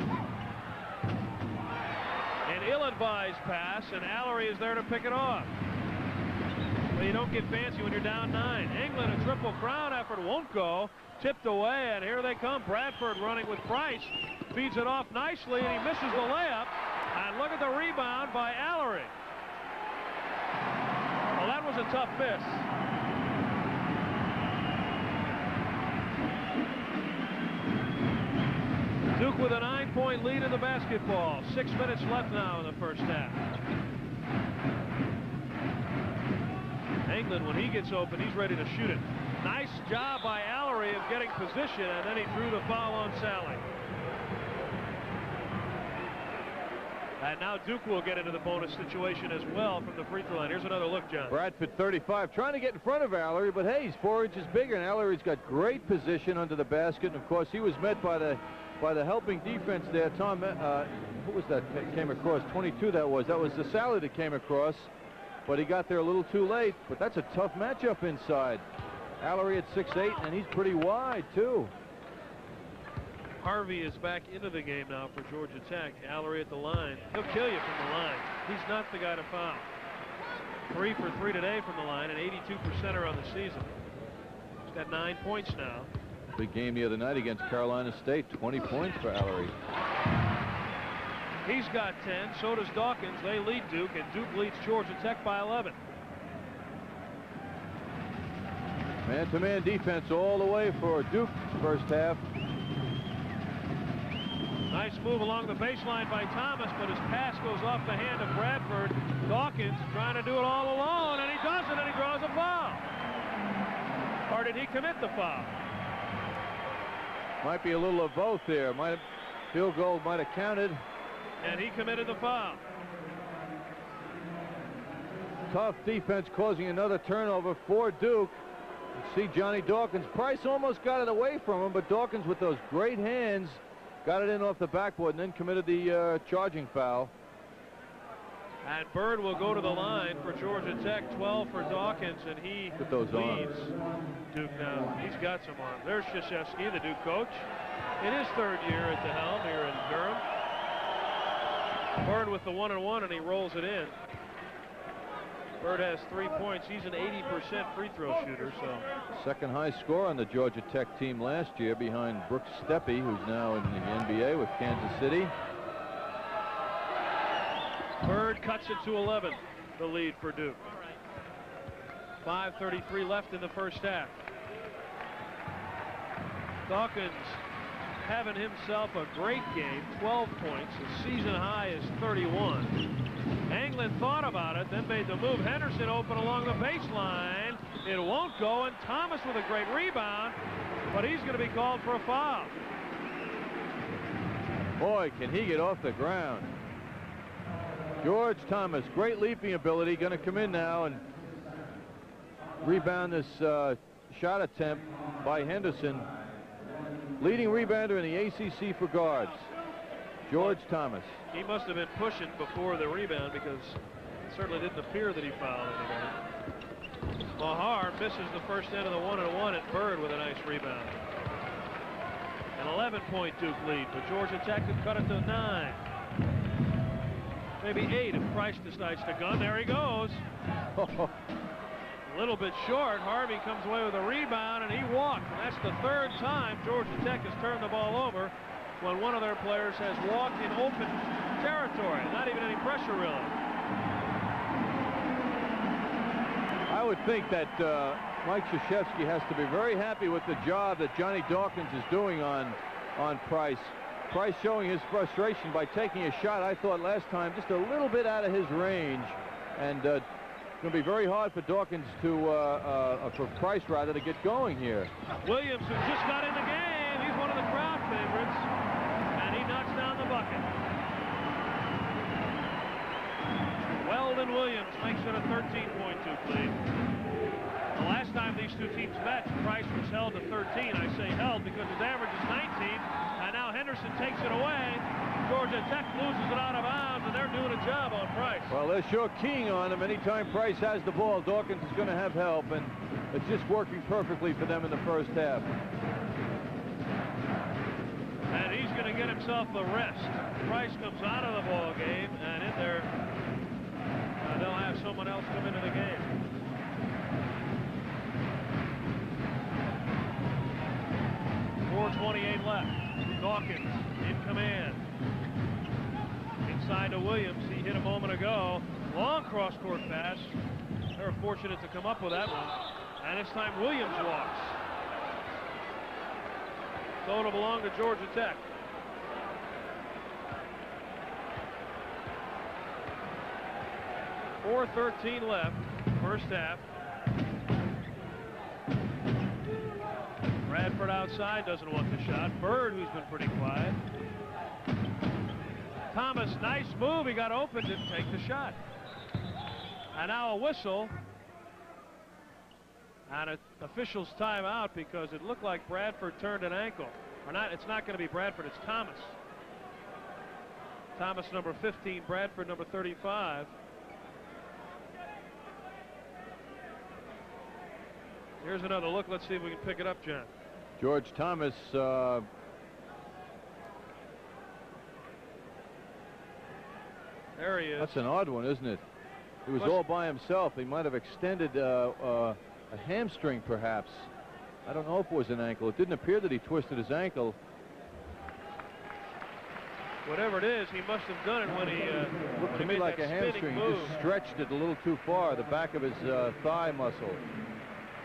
An ill-advised pass, and Alarie is there to pick it off. But you don't get fancy when you're down nine. Engelland, a triple crown effort won't go. Tipped away, and here they come. Bradford running with Price. Feeds it off nicely, and he misses the layup. And look at the rebound by Alarie. Well, that was a tough miss. Duke with a nine-point lead in the basketball. Six minutes left now in the first half. Engelland, when he gets open, he's ready to shoot it. Nice job by Alarie of getting position, and then he drew the foul on Salley. And now Duke will get into the bonus situation as well from the free throw line. Here's another look, John. Bradford 35 trying to get in front of Alarie, but hey, he's four inches bigger, and Alarie's got great position under the basket. And of course, he was met by the by the helping defense there. Tom, uh, who was that came across? 22 that was. That was the Salley that came across, but he got there a little too late. But that's a tough matchup inside. Alarie at 6'8", and he's pretty wide, too. Harvey is back into the game now for Georgia Tech. Alarie at the line. He'll kill you from the line. He's not the guy to foul. Three for three today from the line, and 82% are on the season. He's got nine points now. Big game the other night against Carolina State. 20 points for Alarie. He's got 10. So does Dawkins. They lead Duke, and Duke leads Georgia Tech by 11. Man-to-man defense all the way for Duke first half. Nice move along the baseline by Thomas, but his pass goes off the hand of Bradford. Dawkins trying to do it all alone, and he does it, and he draws a foul. Or did he commit the foul? Might be a little of both there. Might have, field goal might have counted. And he committed the foul. Tough defense causing another turnover for Duke. See Johnny Dawkins. Price almost got it away from him, but Dawkins with those great hands got it in off the backboard and then committed the uh, charging foul. And Byrd will go to the line for Georgia Tech. 12 for Dawkins, and he at those leads Duke now. He's got some on. There's Krzyzewski, the Duke coach, in his third year at the helm here in Durham. Byrd with the one and one, and he rolls it in. Byrd has three points. He's an 80% free throw shooter, so Second high score on the Georgia Tech team last year behind Brooks Steppe, who's now in the NBA with Kansas City. Byrd cuts it to 11, the lead for Duke. 5.33 left in the first half. Dawkins having himself a great game, 12 points. His season high is 31. Engelland thought about it, then made the move. Henderson open along the baseline. It won't go, and Thomas with a great rebound, but he's going to be called for a foul. Boy, can he get off the ground. George Thomas, great leaping ability, going to come in now and rebound this uh, shot attempt by Henderson. Leading rebounder in the ACC for guards, George Thomas. He must have been pushing before the rebound because it certainly didn't appear that he fouled anybody. Meagher misses the first end of the one and one at Byrd with a nice rebound. An 11-point Duke lead, but Georgia Tech could cut it to nine. Maybe eight if Price decides to gun. There he goes. A little bit short. Harvey comes away with a rebound, and he walked. And that's the third time Georgia Tech has turned the ball over when one of their players has walked in open territory. Not even any pressure, really. I would think that uh, Mike Krzyzewski has to be very happy with the job that Johnny Dawkins is doing on, on Price. Price showing his frustration by taking a shot, I thought last time, just a little bit out of his range. And uh, it's going to be very hard for Dawkins to, uh, uh, for Price rather, to get going here. Williams, who just got in the game, he's one of the crowd favorites, and he knocks down the bucket. Weldon Williams makes it a 13.2 lead. The last time these two teams met, Price was held to 13. I say held because his average is 19, and now Henderson takes it away. Georgia Tech loses it out of bounds, and they're doing a job on Price. Well, they're sure keying on him. Anytime Price has the ball, Dawkins is going to have help, and it's just working perfectly for them in the first half. And he's going to get himself the rest. Price comes out of the ball game, and in there, uh, they'll have someone else come into the game. Four twenty-eight left. Dawkins in command. Inside to Williams. He hit a moment ago. Long cross-court pass. They were fortunate to come up with that one. And this time Williams walks. So it'll belong to Georgia Tech. Four thirteen left, first half. Bradford outside doesn't want the shot. Byrd, who's been pretty quiet. Thomas, nice move. He got open, didn't take the shot. And now a whistle. And an official's timeout because it looked like Bradford turned an ankle. Or not, it's not going to be Bradford, it's Thomas. Thomas number 15, Bradford number 35. Here's another look. Let's see if we can pick it up, John. George Thomas uh, There he is. That's an odd one, isn't it? He was all by himself. He might have extended uh, uh, a hamstring, perhaps. I don't know if it was an ankle. It didn't appear that he twisted his ankle. Whatever it is, he must have done it when he, uh, Looked he to me like a hamstring. He just stretched it a little too far, the back of his uh, thigh muscle.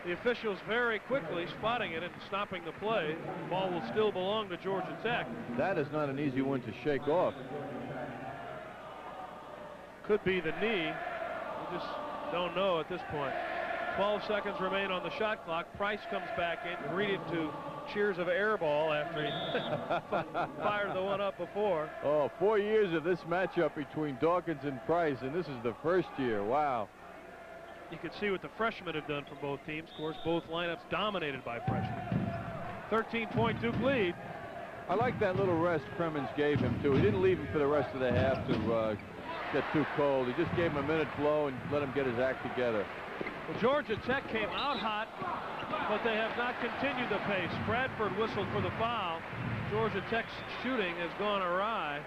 The officials very quickly spotting it and stopping the play. The ball will still belong to Georgia Tech. That is not an easy one to shake off. Could be the knee. We just don't know at this point. 12 seconds remain on the shot clock. Price comes back in, greeted to cheers of air ball after he fired the one up before. Oh, four years of this matchup between Dawkins and Price, and this is the first year. Wow. You can see what the freshmen have done for both teams. Of course, both lineups dominated by freshmen. 13-point Duke lead. I like that little rest Cremins gave him, too. He didn't leave him for the rest of the half to uh, get too cold. He just gave him a minute blow and let him get his act together. Well, Georgia Tech came out hot, but they have not continued the pace. Bradford whistled for the foul. Georgia Tech's shooting has gone awry.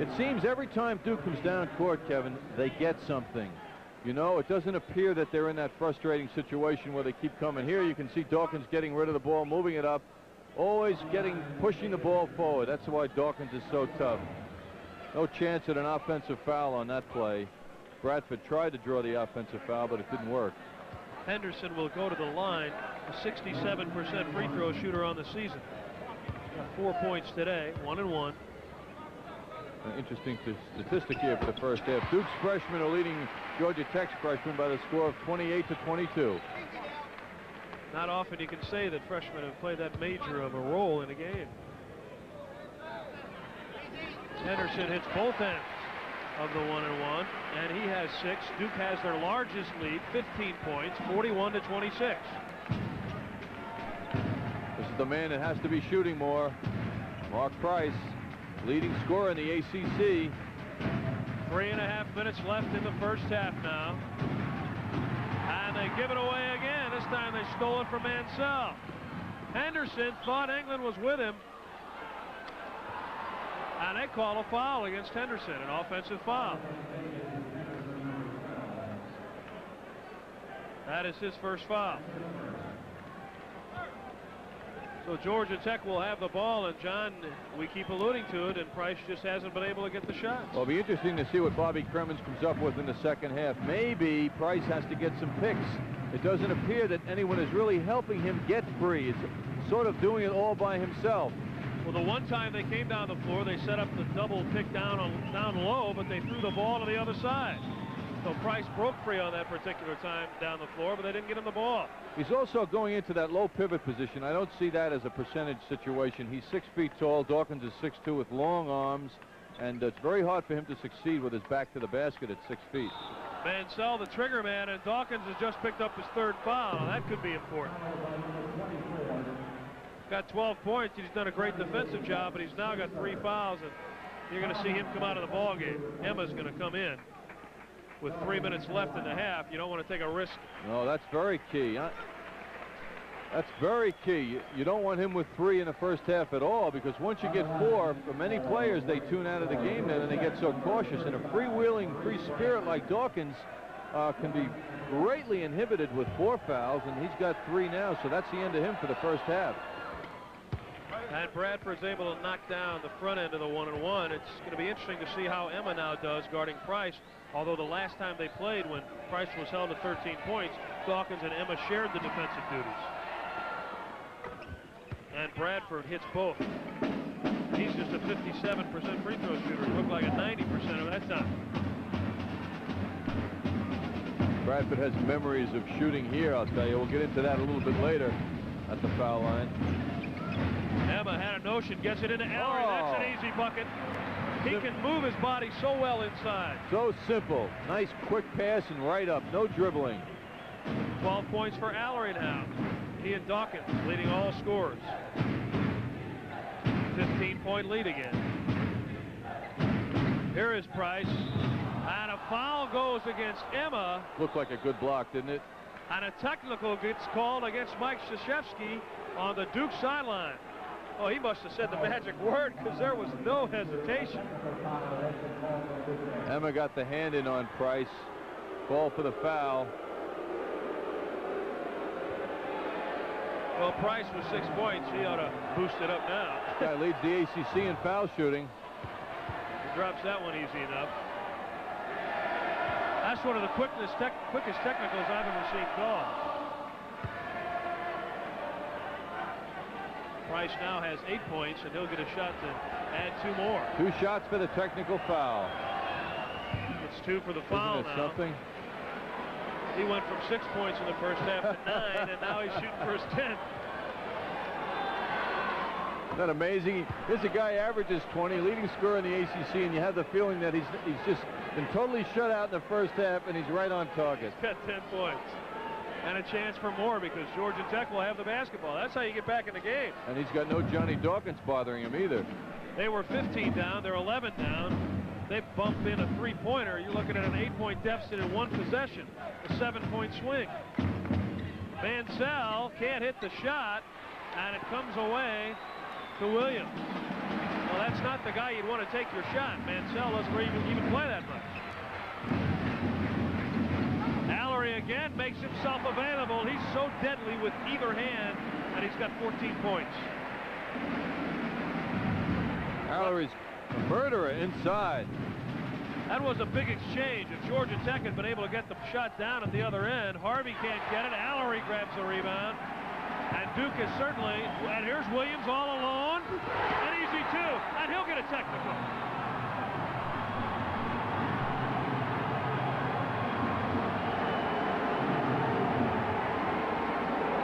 It seems every time Duke comes down court, Kevin, they get something. You know, it doesn't appear that they're in that frustrating situation where they keep coming. Here you can see Dawkins getting rid of the ball, moving it up, always getting, pushing the ball forward. That's why Dawkins is so tough. No chance at an offensive foul on that play. Bradford tried to draw the offensive foul, but it didn't work. Henderson will go to the line, a 67% free throw shooter on the season. Got four points today, one and one. An interesting statistic here for the first half. Duke's freshmen are leading Georgia Tech's freshmen by the score of 28 to 22. Not often you can say that freshmen have played that major of a role in a game. Henderson hits both ends of the one and one, and he has six. Duke has their largest lead, 15 points, 41 to 26. This is the man that has to be shooting more. Mark Price, leading scorer in the ACC. Three and a half minutes left in the first half now. And they give it away again. This time they stole it from Mansell. Henderson thought Engelland was with him. And they call a foul against Henderson, an offensive foul. That is his first foul. So Georgia Tech will have the ball, and John, we keep alluding to it, and Price just hasn't been able to get the shots. Well, it'll be interesting to see what Bobby Cremins comes up with in the second half. Maybe Price has to get some picks. It doesn't appear that anyone is really helping him get free. It's sort of doing it all by himself. Well, the one time they came down the floor, they set up the double pick down on, down low, but they threw the ball to the other side. So Price broke free on that particular time down the floor, but they didn't get him the ball. He's also going into that low pivot position. I don't see that as a percentage situation. He's six feet tall. Dawkins is six two with long arms, and it's very hard for him to succeed with his back to the basket at six feet. Mansell, the trigger man, and Dawkins has just picked up his third foul. That could be important. Got 12 points. He's done a great defensive job, but he's now got three fouls, and you're going to see him come out of the ball game. Emma's going to come in with three minutes left in the half. You don't want to take a risk. No, that's very key. Huh? That's very key. You don't want him with three in the first half at all because once you get four, for many players, they tune out of the game then and they get so cautious. And a freewheeling, free spirit like Dawkins uh, can be greatly inhibited with four fouls, and he's got three now, so that's the end of him for the first half. And Bradford's able to knock down the front end of the one and one. It's going to be interesting to see how Emma now does guarding Price. Although the last time they played, when Price was held to 13 points, Dawkins and Emma shared the defensive duties. And Bradford hits both. He's just a 57% free throw shooter. Looked like a 90% of that time. Bradford has memories of shooting here, I'll tell you. We'll get into that a little bit later at the foul line. Emma had a notion, gets it into Alarie. Oh. That's an easy bucket. He can move his body so well inside. So simple. Nice quick pass and right up. No dribbling. 12 points for Alarie now. He and Dawkins leading all scores. 15-point lead again. Here is Price. And a foul goes against Emma. Looked like a good block, didn't it? And a technical gets called against Mike Krzyzewski on the Duke sideline. Oh, he must have said the magic word because there was no hesitation. Emma got the hand in on Price. Ball for the foul. Well, Price with six points. He ought to boost it up now. Guy leads the ACC in foul shooting. He drops that one easy enough. That's one of the quickest, tec quickest technicals I've ever seen called. Price now has eight points, and he'll get a shot to add two more. Two shots for the technical foul. It's two for the foul Isn't it now. something? He went from six points in the first half to nine, and now he's shooting for his 10th. Isn't that amazing? This a guy averages 20, leading scorer in the ACC, and you have the feeling that he's he's just been totally shut out in the first half, and he's right on target. He's got 10 points and a chance for more because Georgia Tech will have the basketball. That's how you get back in the game. And he's got no Johnny Dawkins bothering him either. They were 15 down. They're 11 down. They bump in a three-pointer. You're looking at an eight-point deficit in one possession, a seven-point swing. Mansell can't hit the shot, and it comes away to Williams. Well, that's not the guy you'd want to take your shot. Mansell doesn't even, even play that much. Alarie again makes himself available. He's so deadly with either hand, and he's got 14 points. Alarie's a murderer inside. That was a big exchange. If Georgia Tech had been able to get the shot down at the other end, Harvey can't get it. Alarie grabs the rebound. And Duke is certainly, and here's Williams all alone. And easy two. And he'll get a technical.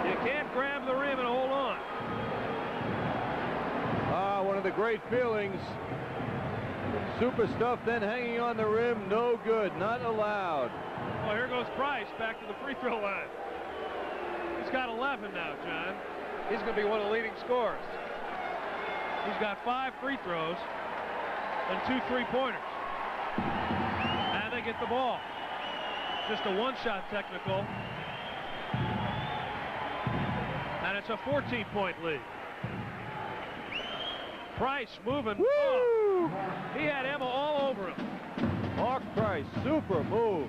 You can't grab the rim and hold on. Ah, one of the great feelings. Super stuff then hanging on the rim, no good, not allowed. Well, here goes Price back to the free throw line. He's got 11 now, John. He's going to be one of the leading scorers. He's got five free throws and two three-pointers. And they get the ball. Just a one-shot technical. And it's a 14-point lead. Price moving. Oh, he had Emma all over him. Mark Price, super move.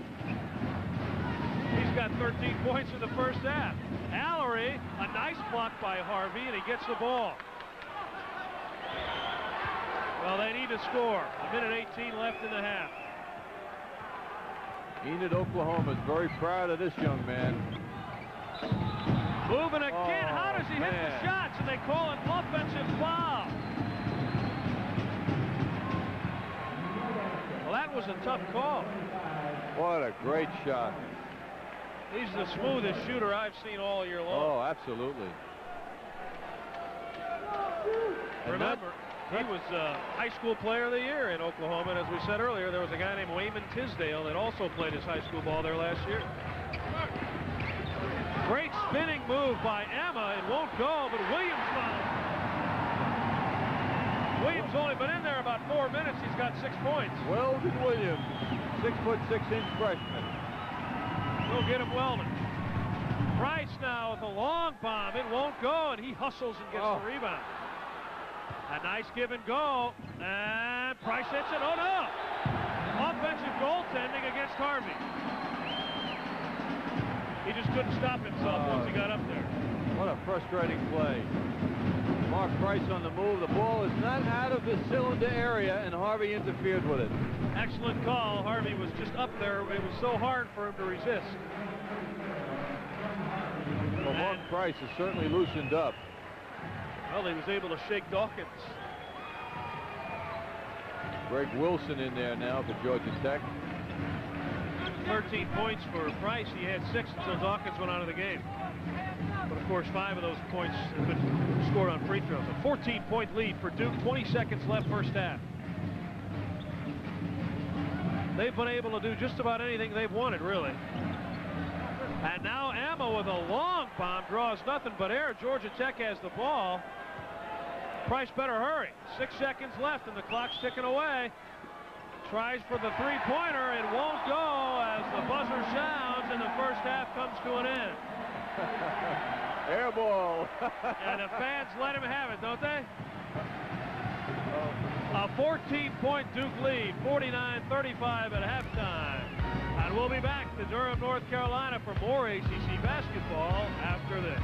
He's got 13 points in the first half. Alarie, a nice block by Harvey, and he gets the ball. Well, they need to score. A minute 18 left in the half. Enid, Oklahoma is very proud of this young man. Moving again. Oh, How does he hit the shots? And they call it offensive foul. Well, that was a tough call. What a great shot. He's the smoothest shooter I've seen all year long. Oh, absolutely. Remember, he was uh, high school player of the year in Oklahoma. And as we said earlier, there was a guy named Wayman Tisdale that also played his high school ball there last year. Great spinning move by Emma. It won't go, but Williams fouled. Williams only been in there about four minutes. He's got six points. Weldon Williams, six foot six inch freshman. Go get him, Weldon. Price now with a long bomb. It won't go, and he hustles and gets Oh. the rebound. A nice give and go. And Price hits it. Oh, no. Offensive goaltending against Harvey. He just couldn't stop himself once he got up there. What a frustrating play. Mark Price on the move. The ball is not out of the cylinder area, and Harvey interfered with it. Excellent call. Harvey was just up there. It was so hard for him to resist. Well, Mark Price has certainly loosened up. Well, he was able to shake Dawkins. Greg Wilson in there now for Georgia Tech. 13 points for Price. He had six until Dawkins went out of the game. But of course, five of those points have been scored on free throws. A 14-point lead for Duke. 20 seconds left first half. They've been able to do just about anything they've wanted, really. And now Emma with a long bomb draws nothing but air. Georgia Tech has the ball. Price better hurry. Six seconds left and the clock's ticking away. Tries for the three-pointer. It won't go as the buzzer sounds and the first half comes to an end. Air ball. and the fans let him have it, don't they? Oh. A 14-point Duke lead, 49-35 at halftime. And we'll be back to Durham, North Carolina for more ACC basketball after this.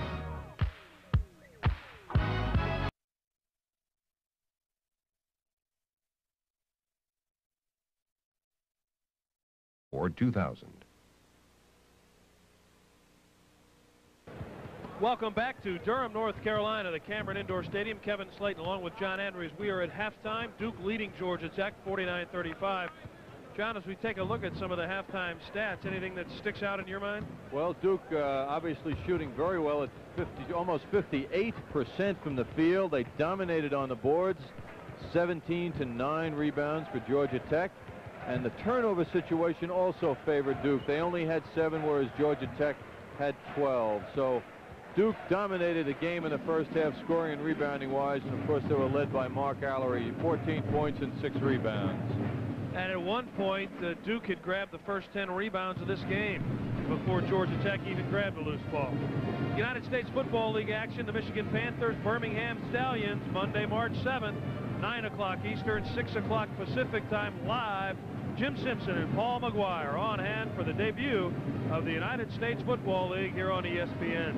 Ford 2000. Welcome back to Durham, North Carolina, the Cameron Indoor Stadium. Kevin Slayton along with John Andariese. We are at halftime. Duke leading Georgia Tech 49-35. John, as we take a look at some of the halftime stats, anything that sticks out in your mind? Well, Duke uh, obviously shooting very well at 50, almost 58% from the field. They dominated on the boards, 17 to 9 rebounds for Georgia Tech. And the turnover situation also favored Duke. They only had seven, whereas Georgia Tech had 12. So Duke dominated the game in the first half, scoring and rebounding wise. And of course, they were led by Mark Alarie, 14 points and six rebounds. And at one point, uh, Duke had grabbed the first 10 rebounds of this game before Georgia Tech even grabbed a loose ball. United States Football League action, the Michigan Panthers, Birmingham Stallions, Monday, March 7th, 9 o'clock Eastern, 6 o'clock Pacific time, live. Jim Simpson and Paul McGuire on hand for the debut of the United States Football League here on ESPN.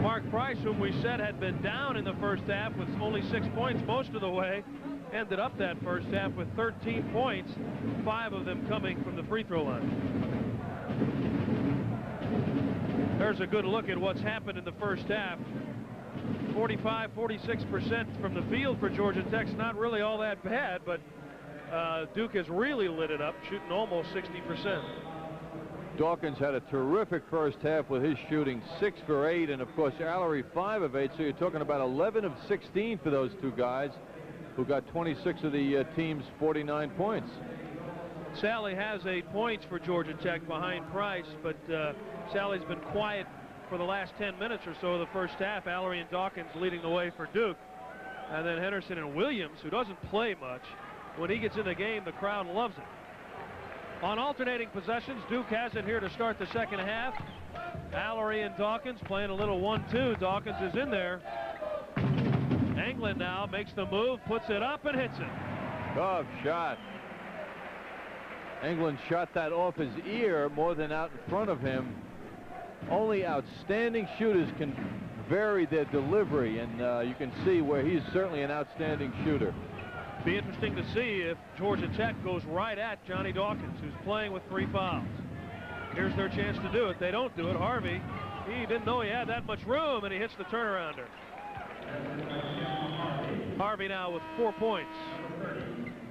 Mark Price, whom we said had been down in the first half with only six points most of the way, ended up that first half with 13 points, five of them coming from the free throw line. There's a good look at what's happened in the first half. 45, 46% from the field for Georgia Tech's not really all that bad, but uh, Duke has really lit it up, shooting almost 60%. Dawkins had a terrific first half with his shooting six for eight, and of course Alarie five of eight. So you're talking about 11 of 16 for those two guys, who got 26 of the uh, team's 49 points. Salley has eight points for Georgia Tech behind Price, but uh, Salley's been quiet for the last 10 minutes or so of the first half. Alarie and Dawkins leading the way for Duke. And then Henderson and Williams, who doesn't play much, when he gets in the game, the crowd loves it. On alternating possessions, Duke has it here to start the second half. Alarie and Dawkins playing a little 1-2. Dawkins is in there. Engelland now makes the move, puts it up and hits it. Tough shot. Engelland shot that off his ear more than out in front of him. Only outstanding shooters can vary their delivery, and uh, you can see where he's certainly an outstanding shooter. Be interesting to see if Georgia Tech goes right at Johnny Dawkins, who's playing with three fouls. Here's their chance to do it. They don't do it. Harvey, he didn't know he had that much room, and he hits the turnarounder. Harvey now with four points.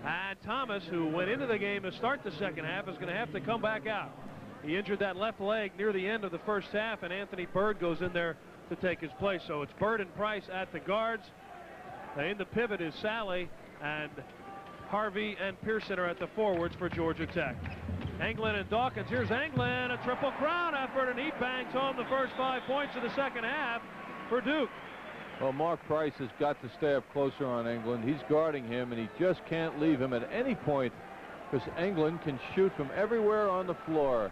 And Thomas, who went into the game to start the second half, is going to have to come back out. He injured that left leg near the end of the first half, and Anthony Byrd goes in there to take his place. So it's Byrd and Price at the guards. In the pivot is Salley, and Harvey and Pearson are at the forwards for Georgia Tech. Engelland and Dawkins. Here's Engelland, a triple crown effort, and he bangs home the first five points of the second half for Duke. Well, Mark Price has got to stay up closer on Engelland. He's guarding him, and he just can't leave him at any point because Engelland can shoot from everywhere on the floor.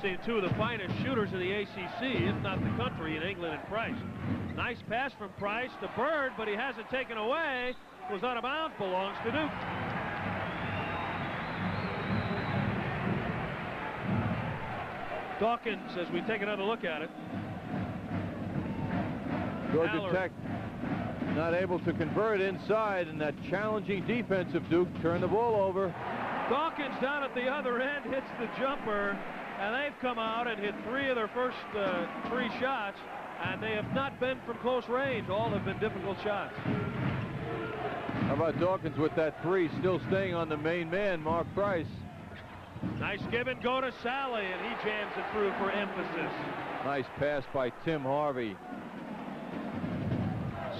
Seeing two of the finest shooters of the ACC, if not the country, in Engelland and Price. Nice pass from Price to Byrd, but he has it taken away. Was out of bounds, belongs to Duke. Dawkins, as we take another look at it. Georgia. Tech not able to convert inside, and that challenging defense of Duke turned the ball over. Dawkins down at the other end hits the jumper, and they've come out and hit three of their first uh, three shots, and they have not been from close range. All have been difficult shots. How about Dawkins with that three, still staying on the main man, Mark Price. Nice give and go to Salley, and he jams it through for emphasis. Nice pass by Tim Harvey.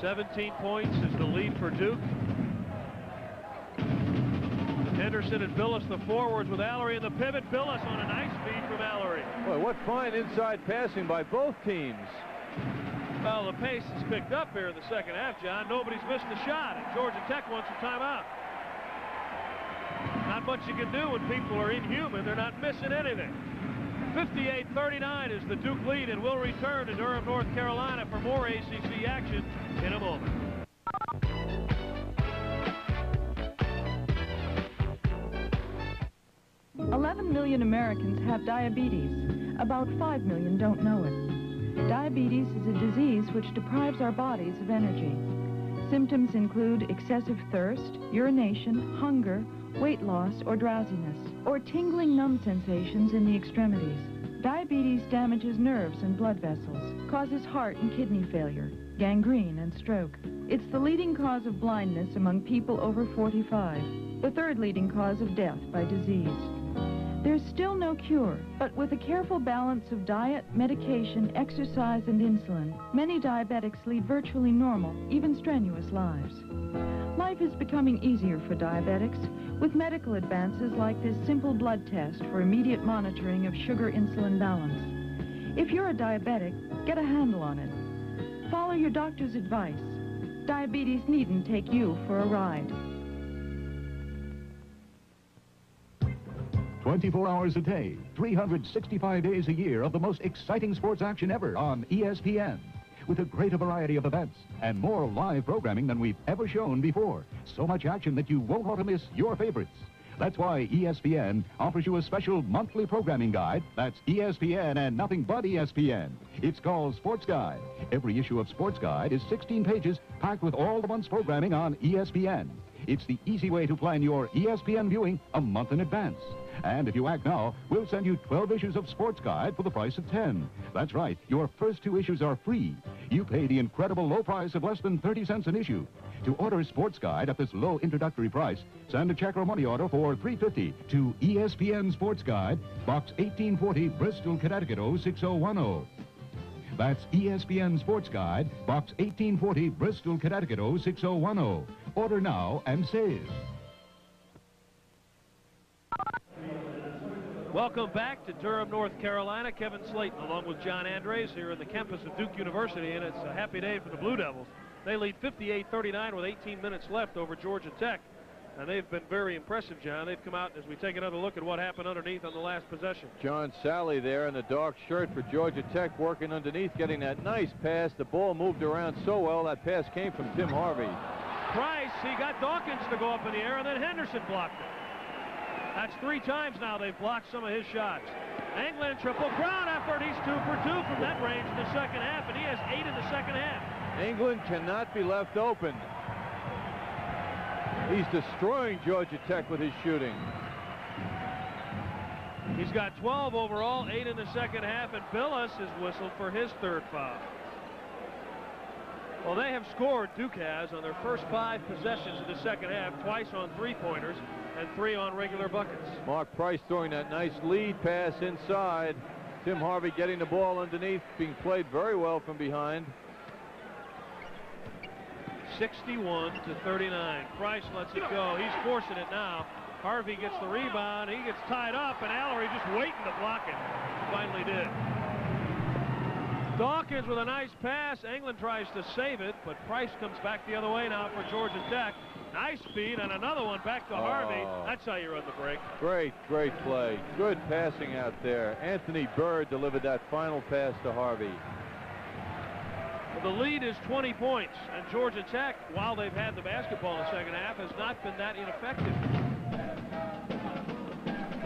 17 points is the lead for Duke. Henderson and Bilas the forwards with Alarie in the pivot. Bilas on a nice feed from Alarie. Boy, what fine inside passing by both teams. Well, the pace has picked up here in the second half, John. Nobody's missed a shot, and Georgia Tech wants a timeout. Not much you can do when people are inhuman. They're not missing anything. 58-39 is the Duke lead, and we'll return to Durham, North Carolina for more ACC action in a moment. Eleven million Americans have diabetes. About five million don't know it. Diabetes is a disease which deprives our bodies of energy. Symptoms include excessive thirst, urination, hunger, weight loss or drowsiness, or tingling numb sensations in the extremities. Diabetes damages nerves and blood vessels, causes heart and kidney failure, gangrene and stroke. It's the leading cause of blindness among people over 45, the third leading cause of death by disease. There's still no cure, but with a careful balance of diet, medication, exercise, and insulin, many diabetics lead virtually normal, even strenuous lives. Life is becoming easier for diabetics with medical advances like this simple blood test for immediate monitoring of sugar-insulin balance. If you're a diabetic, get a handle on it. Follow your doctor's advice. Diabetes needn't take you for a ride. 24 hours a day, 365 days a year of the most exciting sports action ever on ESPN. With a greater variety of events and more live programming than we've ever shown before. So much action that you won't want to miss your favorites. That's why ESPN offers you a special monthly programming guide that's ESPN and nothing but ESPN. It's called Sports Guide. Every issue of Sports Guide is 16 pages packed with all the month's programming on ESPN. It's the easy way to plan your ESPN viewing a month in advance. And if you act now, we'll send you 12 issues of Sports Guide for the price of 10. That's right, your first two issues are free. You pay the incredible low price of less than 30 cents an issue. To order Sports Guide at this low introductory price, send a check or money order for 350 to ESPN Sports Guide, Box 1840, Bristol, Connecticut 06010. That's ESPN Sports Guide, Box 1840, Bristol, Connecticut 06010. Order now and save. Welcome back to Durham, North Carolina. Kevin Slayton along with John Andariese here in the campus of Duke University, and it's a happy day for the Blue Devils. They lead 58-39 with 18 minutes left over Georgia Tech, and they've been very impressive, John. They've come out as we take another look at what happened underneath on the last possession. John Salley there in the dark shirt for Georgia Tech working underneath, getting that nice pass. The ball moved around so well. That pass came from Tim Harvey. Price, he got Dawkins to go up in the air, and then Henderson blocked it. That's three times now they've blocked some of his shots. Engelland triple crown effort. He's two for two from that range in the second half, and he has eight in the second half. Engelland cannot be left open. He's destroying Georgia Tech with his shooting. He's got 12 overall, eight in the second half, and Bilas has whistled for his third foul. Well, they have scored, Duke has, on their first five possessions of the second half, twice on three-pointers and three on regular buckets. Mark Price throwing that nice lead pass inside. Tim Harvey getting the ball underneath, being played very well from behind. 61 to 39. Price lets it go. He's forcing it now. Harvey gets the rebound. He gets tied up, and Alarie just waiting to block it. Finally did. Dawkins with a nice pass. Engelland tries to save it, but Price comes back the other way now for Georgia Tech. Nice speed and another one back to Harvey. Oh. That's how you run the break. Great, great play. Good passing out there. Anthony Byrd delivered that final pass to Harvey. The lead is 20 points, and Georgia Tech, while they've had the basketball in the second half, has not been that ineffective.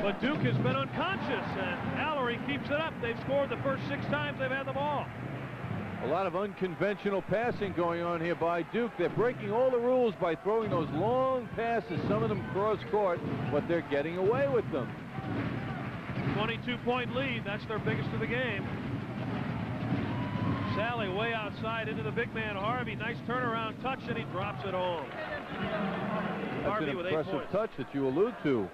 But Duke has been unconscious, and Alarie keeps it up. They've scored the first six times they've had the ball. A lot of unconventional passing going on here by Duke. They're breaking all the rules by throwing those long passes, some of them cross court, but they're getting away with them. 22-point lead. That's their biggest of the game. Salley way outside into the big man Harvey. Nice turnaround touch, and he drops it home. That's Harvey an with impressive points. touch that you allude to,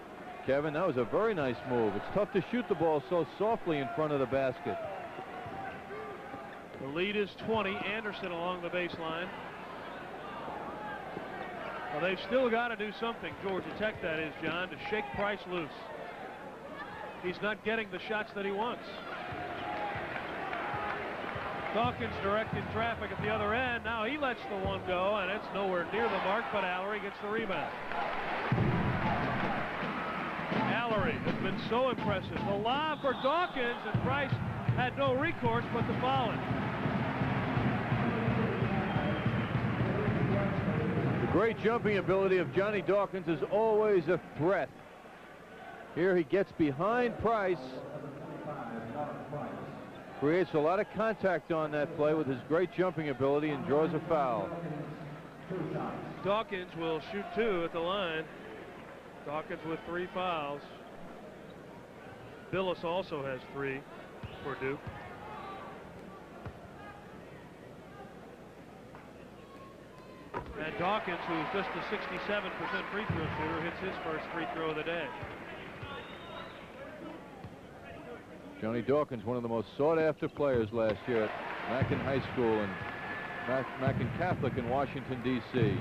Kevin. That was a very nice move. It's tough to shoot the ball so softly in front of the basket. The lead is 20. Anderson along the baseline. Well, they've still got to do something, Georgia Tech that is, John, to shake Price loose. He's not getting the shots that he wants. Dawkins directing traffic at the other end. Now he lets the one go, and it's nowhere near the mark, but Alarie gets the rebound. Alarie has been so impressive. The lob for Dawkins, and Price had no recourse but to foul it. Great jumping ability of Johnny Dawkins is always a threat. Here he gets behind Price. Creates a lot of contact on that play with his great jumping ability and draws a foul. Dawkins will shoot two at the line. Dawkins with three fouls. Bilas also has three for Duke. And Dawkins, who's just a 67% free throw shooter, hits his first free throw of the day. Johnny Dawkins, one of the most sought-after players last year at Mackin High School and Mac Mackin Catholic in Washington, D.C.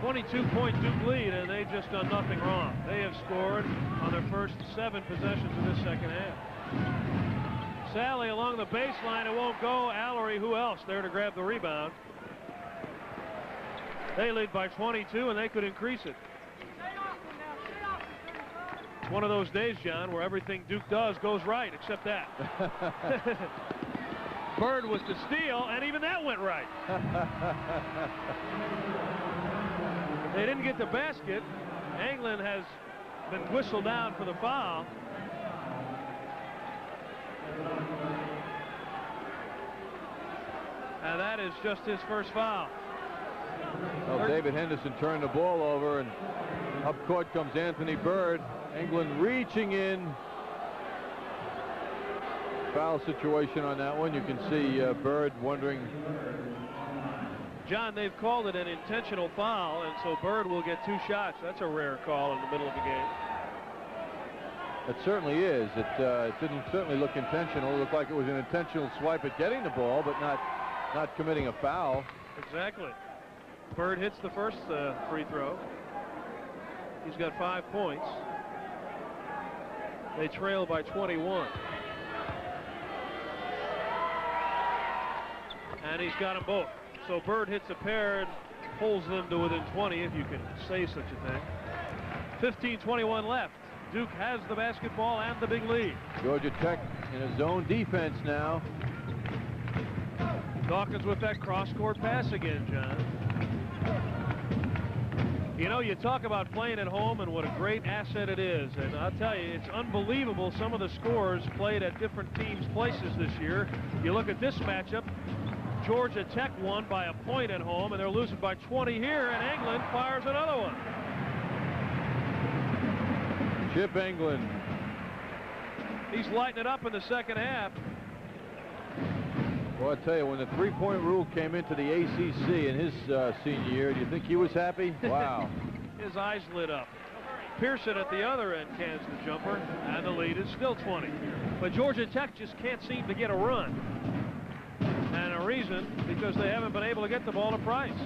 22-point Duke lead, and they've just done nothing wrong. They have scored on their first seven possessions of this second half. Sally along the baseline, it won't go. Alarie, who else there to grab the rebound? They lead by 22, and they could increase it. It's one of those days, John, where everything Duke does goes right, except that. Byrd with the steal, and even that went right. They didn't get the basket. Engelland has been whistled down for the foul. And that is just his first foul. Well, David Henderson turned the ball over, and up court comes Anthony Byrd. Engelland reaching in. Foul situation on that one. You can see uh, Byrd wondering. John, they've called it an intentional foul, and so Byrd will get two shots. That's a rare call in the middle of the game. It certainly is. It, uh, it didn't certainly look intentional. It looked like it was an intentional swipe at getting the ball, but not not committing a foul. Exactly. Byrd hits the first uh, free throw. He's got five points. They trail by 21. And he's got them both. So Byrd hits a pair and pulls them to within 20, if you can say such a thing. 15-21 left. Duke has the basketball and the big lead. Georgia Tech in a zone defense now. Dawkins with that cross-court pass again, John. You know, you talk about playing at home and what a great asset it is. And I'll tell you, it's unbelievable some of the scores played at different teams' places this year. You look at this matchup, Georgia Tech won by a point at home, and they're losing by 20 here, and Engelland fires another one. Chip Engelland. He's lighting it up in the second half. Well, I tell you, when the three-point rule came into the ACC in his uh, senior year, do you think he was happy? Wow. His eyes lit up. Pearson at the other end cans the jumper, and the lead is still 20. But Georgia Tech just can't seem to get a run. And a reason, because they haven't been able to get the ball to Price.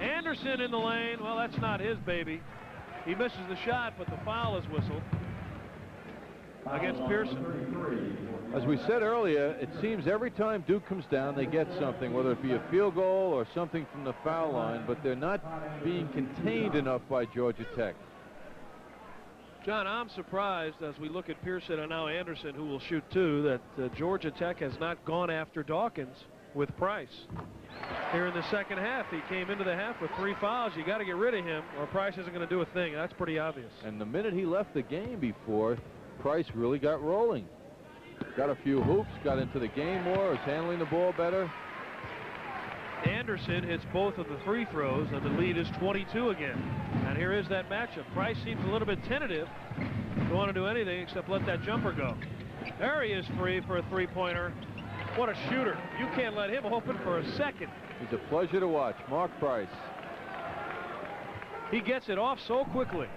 Anderson in the lane, well, that's not his baby. He misses the shot, but the foul is whistled against Pearson. As we said earlier, it seems every time Duke comes down, they get something, whether it be a field goal or something from the foul line, but they're not being contained enough by Georgia Tech. John, I'm surprised as we look at Pearson and now Anderson, who will shoot two, that uh, Georgia Tech has not gone after Dawkins with Price. Here in the second half, he came into the half with three fouls. You got to get rid of him, or Price isn't going to do a thing. That's pretty obvious. And the minute he left the game before, Price really got rolling. Got a few hoops, got into the game more, was handling the ball better. Anderson hits both of the free throws, and the lead is 22 again. And here is that matchup. Price seems a little bit tentative. Don't want to do anything except let that jumper go. There he is free for a three-pointer. What a shooter. You can't let him open for a second. He's a pleasure to watch. Mark Price. He gets it off so quickly.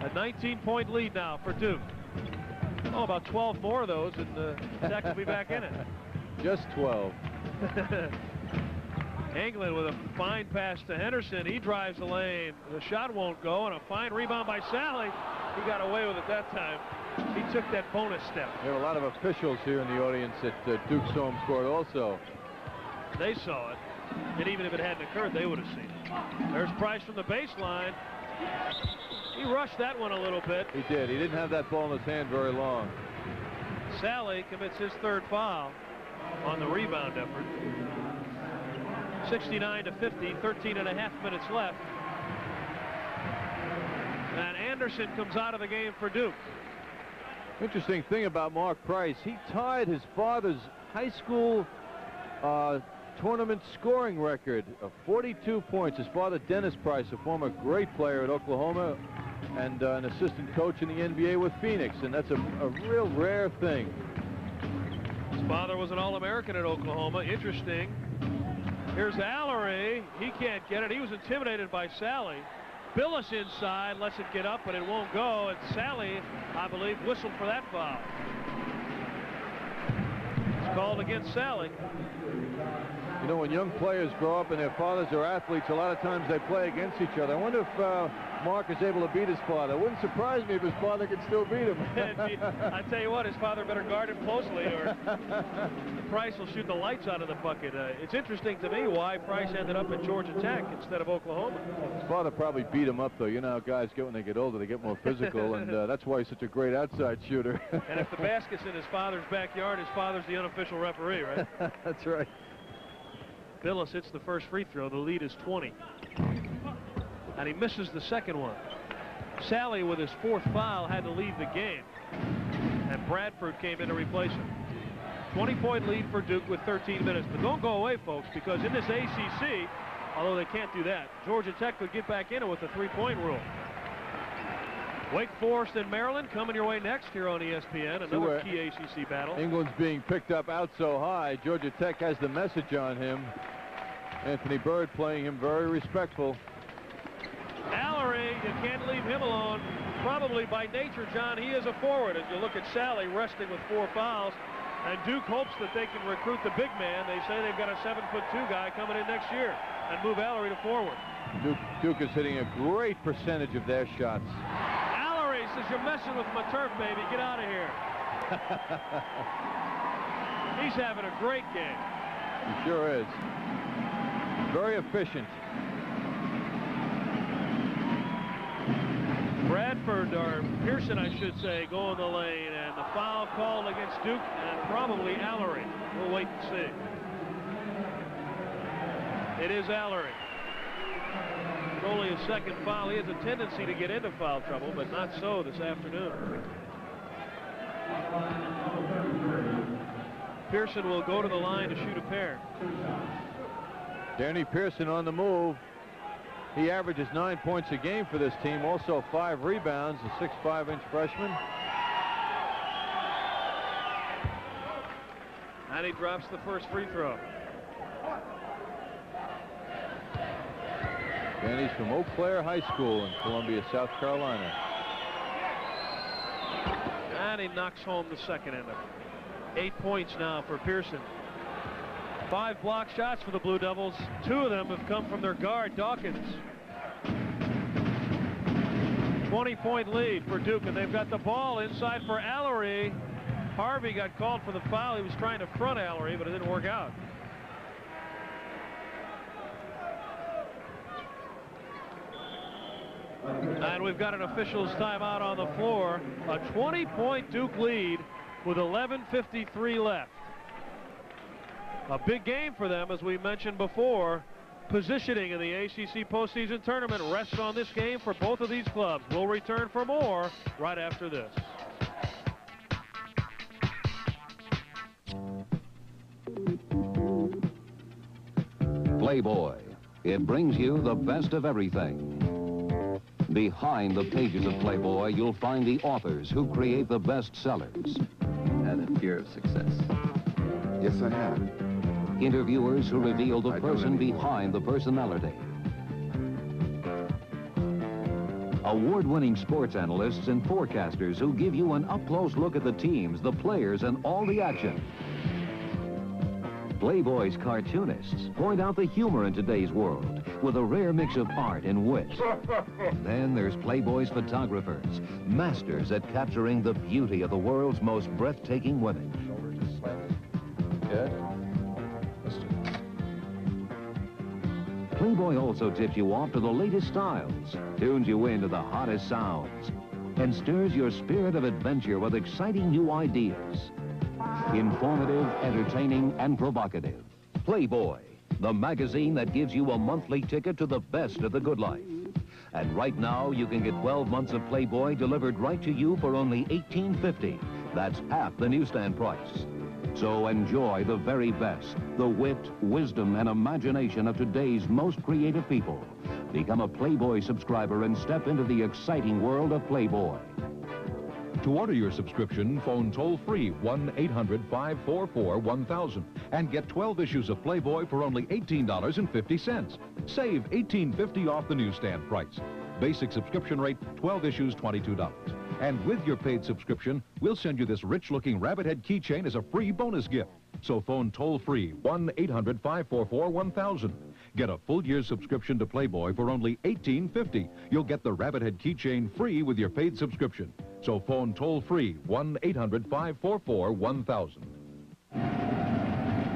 A 19-point lead now for Duke. Oh, about 12 more of those, and uh, Tech will be back in it. Just 12. Engelland with a fine pass to Henderson. He drives the lane. The shot won't go, and a fine rebound by Salley. He got away with it that time. He took that bonus step. There are a lot of officials here in the audience at uh, Duke's home court also. They saw it, and even if it hadn't occurred, they would have seen it. There's Price from the baseline. He rushed that one a little bit. He did. He didn't have that ball in his hand very long. Salley commits his third foul on the rebound effort. 69 to 50, 13 and a half minutes left. And Anderson comes out of the game for Duke. Interesting thing about Mark Price, he tied his father's high school uh, tournament scoring record of 42 points. His father, Dennis Price, a former great player at Oklahoma and uh, an assistant coach in the NBA with Phoenix, and that's a, a real rare thing. His father was an All-American at Oklahoma. Interesting. Here's Alarie. He can't get it. He was intimidated by Salley. Bilas inside, lets it get up, but it won't go. And Salley, I believe, whistled for that foul. It's called against Salley. You know, when young players grow up and their fathers are athletes, a lot of times they play against each other. I wonder if uh, Mark is able to beat his father. It wouldn't surprise me if his father could still beat him. I tell you what, his father better guard him closely, or Price will shoot the lights out of the bucket. Uh, it's interesting to me why Price ended up at Georgia Tech instead of Oklahoma. His father probably beat him up, though. You know how guys get when they get older; they get more physical, and uh, that's why he's such a great outside shooter. and if the basket's in his father's backyard, his father's the unofficial referee, right? that's right. Bilas hits the first free throw. The lead is 20. And he misses the second one. Salley, with his fourth foul, had to leave the game. And Bradford came in to replace him. 20-point lead for Duke with 13 minutes. But don't go away, folks, because in this ACC, although they can't do that, Georgia Tech could get back in it with the three-point rule. Wake Forest and Maryland coming your way next here on ESPN. Another key ACC battle. Engelland's being picked up out so high. Georgia Tech has the message on him. Anthony Byrd playing him very respectful. Alarie, you can't leave him alone. Probably by nature, John, he is a forward. As you look at Salley resting with four fouls, and Duke hopes that they can recruit the big man. They say they've got a seven-foot-two guy coming in next year and move Alarie to forward. Duke, Duke is hitting a great percentage of their shots. Alarie says, you're messing with my turf, baby. Get out of here. He's having a great game. He sure is. Very efficient. Bradford, or Pearson, I should say, go in the lane, and the foul called against Duke, and probably Alarie. We'll wait and see. It is Alarie. Only a second foul, he has a tendency to get into foul trouble, but not so this afternoon. Pearson will go to the line to shoot a pair. Danny Pearson on the move. He averages nine points a game for this team, also five rebounds, a 6'5 inch freshman. And he drops the first free throw. Danny's from Eau Claire High School in Columbia, South Carolina. And he knocks home the second end of it. Eight points now for Pearson. Five block shots for the Blue Devils. Two of them have come from their guard, Dawkins. 20-point lead for Duke, and they've got the ball inside for Alarie. Harvey got called for the foul. He was trying to front Alarie, but it didn't work out. And we've got an official's timeout on the floor. A 20-point Duke lead with 11.53 left. A big game for them, as we mentioned before. Positioning in the ACC postseason tournament rests on this game for both of these clubs. We'll return for more right after this. Playboy. It brings you the best of everything. Behind the pages of Playboy, you'll find the authors who create the best sellers. Had a fear of success. Yes, I have. Interviewers who reveal the I person behind the personality. Award-winning sports analysts and forecasters who give you an up-close look at the teams, the players, and all the action. Playboy's cartoonists point out the humor in today's world with a rare mix of art and wit. Then there's Playboy's photographers, masters at capturing the beauty of the world's most breathtaking women. Good. Playboy also tips you off to the latest styles, tunes you into the hottest sounds, and stirs your spirit of adventure with exciting new ideas. Informative, entertaining, and provocative. Playboy, the magazine that gives you a monthly ticket to the best of the good life. And right now, you can get 12 months of Playboy delivered right to you for only $18.50. That's half the newsstand price. So enjoy the very best, the wit, wisdom, and imagination of today's most creative people. Become a Playboy subscriber and step into the exciting world of Playboy. To order your subscription, phone toll-free 1-800-544-1000 and get 12 issues of Playboy for only $18.50. Save $18.50 off the newsstand price. Basic subscription rate, 12 issues, $22. And with your paid subscription, we'll send you this rich-looking rabbit head keychain as a free bonus gift. So phone toll-free 1-800-544-1000. Get a full year subscription to Playboy for only $18.50. You'll get the rabbit head keychain free with your paid subscription. So phone toll-free 1-800-544-1000.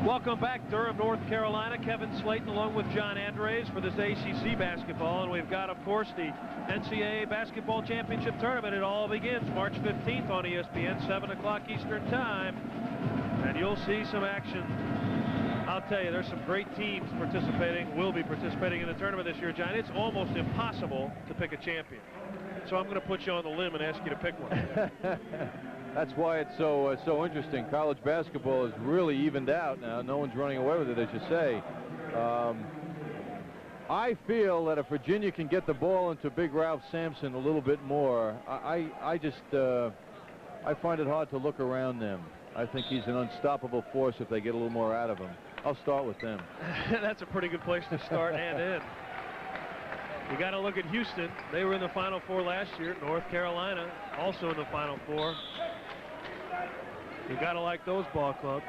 Welcome back, Durham, North Carolina. Kevin Slayton along with John Andariese for this ACC basketball. And we've got, of course, the NCAA Basketball Championship Tournament. It all begins March 15th on ESPN, 7 o'clock Eastern Time. And you'll see some action. I'll tell you, there's some great teams participating, will be participating in the tournament this year, John. It's almost impossible to pick a champion. So I'm going to put you on the limb and ask you to pick one. That's why it's so uh, so interesting. College basketball is really evened out now. No one's running away with it, as you say. Um, I feel that if Virginia can get the ball into Big Ralph Sampson a little bit more, I I, I just uh, I find it hard to look around them. I think he's an unstoppable force if they get a little more out of him. I'll start with them. That's a pretty good place to start and end. You got to look at Houston. They were in the Final Four last year. North Carolina also in the Final Four. You got to like those ball clubs.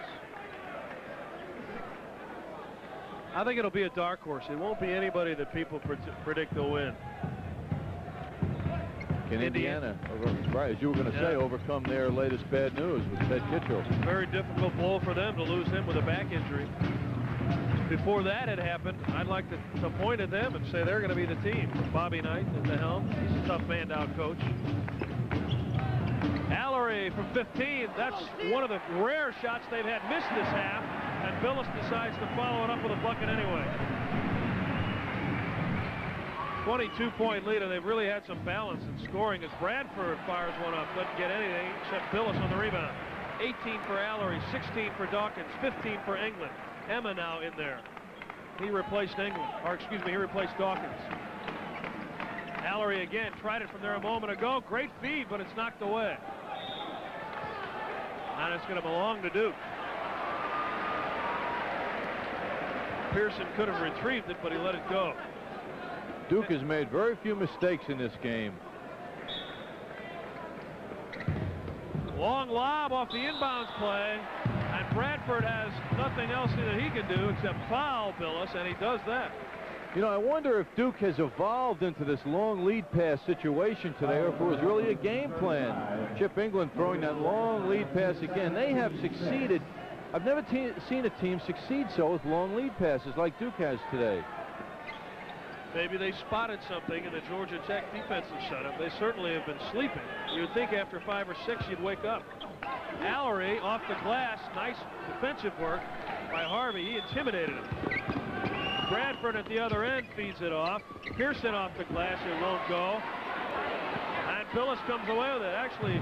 I think it'll be a dark horse. It won't be anybody that people pred- predict will win. Can Indiana, over, right, as you were going to say, overcome their latest bad news with Ted Kitchell? Very difficult blow for them to lose him with a back injury. Before that had happened, I'd like to, to point at them and say they're going to be the team. Bobby Knight at the helm. He's a tough man down coach. Alarie from 15. That's one of the rare shots they've had missed this half. And Bilas decides to follow it up with a bucket anyway. 22-point lead, and they've really had some balance in scoring as Bradford fires one up. Doesn't get anything except Bilas on the rebound. 18 for Alarie, 16 for Dawkins, 15 for Engelland. Meagher now in there. He replaced Engelland, or excuse me, he replaced Dawkins. Alarie again tried it from there a moment ago. Great feed, but it's knocked away. And it's going to belong to Duke. Pearson could have retrieved it, but he let it go. Duke has made very few mistakes in this game. Long lob off the inbounds play, Bradford has nothing else that he can do except foul Bilas, and he does that. You know, I wonder if Duke has evolved into this long lead pass situation today, or if it was really a game plan. Chip Engelland throwing that long lead pass again. They have succeeded. I've never seen a team succeed so with long lead passes like Duke has today. Maybe they spotted something in the Georgia Tech defensive setup. They certainly have been sleeping. You would think after five or six you'd wake up. Alarie off the glass. Nice defensive work by Harvey. He intimidated him. Bradford at the other end feeds it off. Pearson off the glass. It won't go. And Bilas comes away with it. Actually,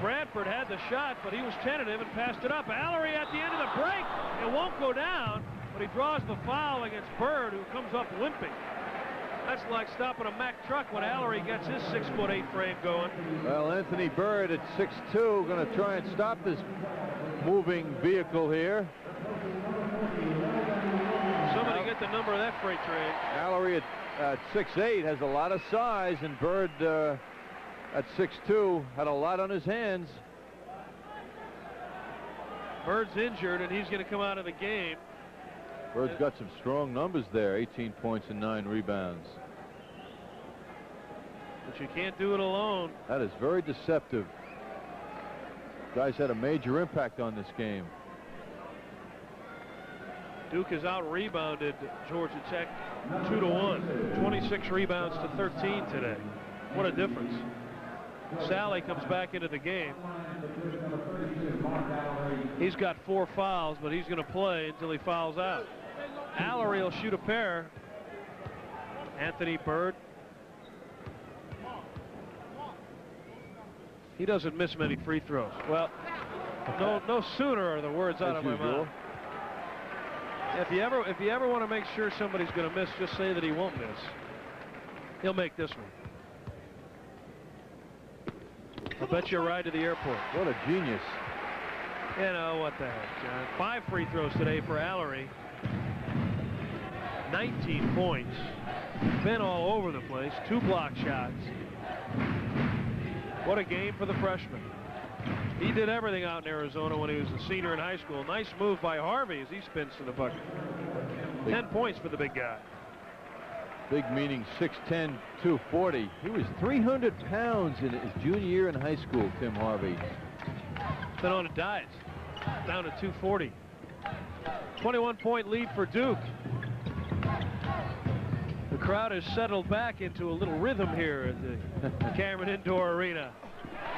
Bradford had the shot, but he was tentative and passed it up. Alarie at the end of the break. It won't go down, but he draws the foul against Byrd, who comes up limping. That's like stopping a Mack truck when Alarie gets his six foot eight frame going. Well, Anthony Byrd at 6'2", going to try and stop this moving vehicle here. Somebody get the number of that freight train. Alarie at, at 6'8", has a lot of size, and Byrd uh, at 6'2", had a lot on his hands. Byrd's injured, and he's going to come out of the game. Byrd's got some strong numbers there, 18 points and nine rebounds. But you can't do it alone. That is very deceptive. Guys had a major impact on this game. Duke has out-rebounded Georgia Tech 2 to 1. 26 rebounds to 13 today. What a difference. Salley comes back into the game. He's got four fouls, but he's going to play until he fouls out. Alarie will shoot a pair. Anthony Byrd. He doesn't miss many free throws. Well, no, no sooner are the words out As of my usual. mouth. If you ever, if you ever want to make sure somebody's going to miss, just say that he won't miss. He'll make this one. I'll bet you a ride to the airport. What a genius. You know, what the heck, John. Five free throws today for Alarie. 19 points. Been all over the place. Two block shots. What a game for the freshman. He did everything out in Arizona when he was a senior in high school. Nice move by Harvey as he spins to the bucket. 10 points for the big guy. Big meaning 6'10", 240. He was 300 pounds in his junior year in high school, Tim Harvey. Been on a diet. Down to 240. 21 point lead for Duke. The crowd has settled back into a little rhythm here at the Cameron Indoor Arena.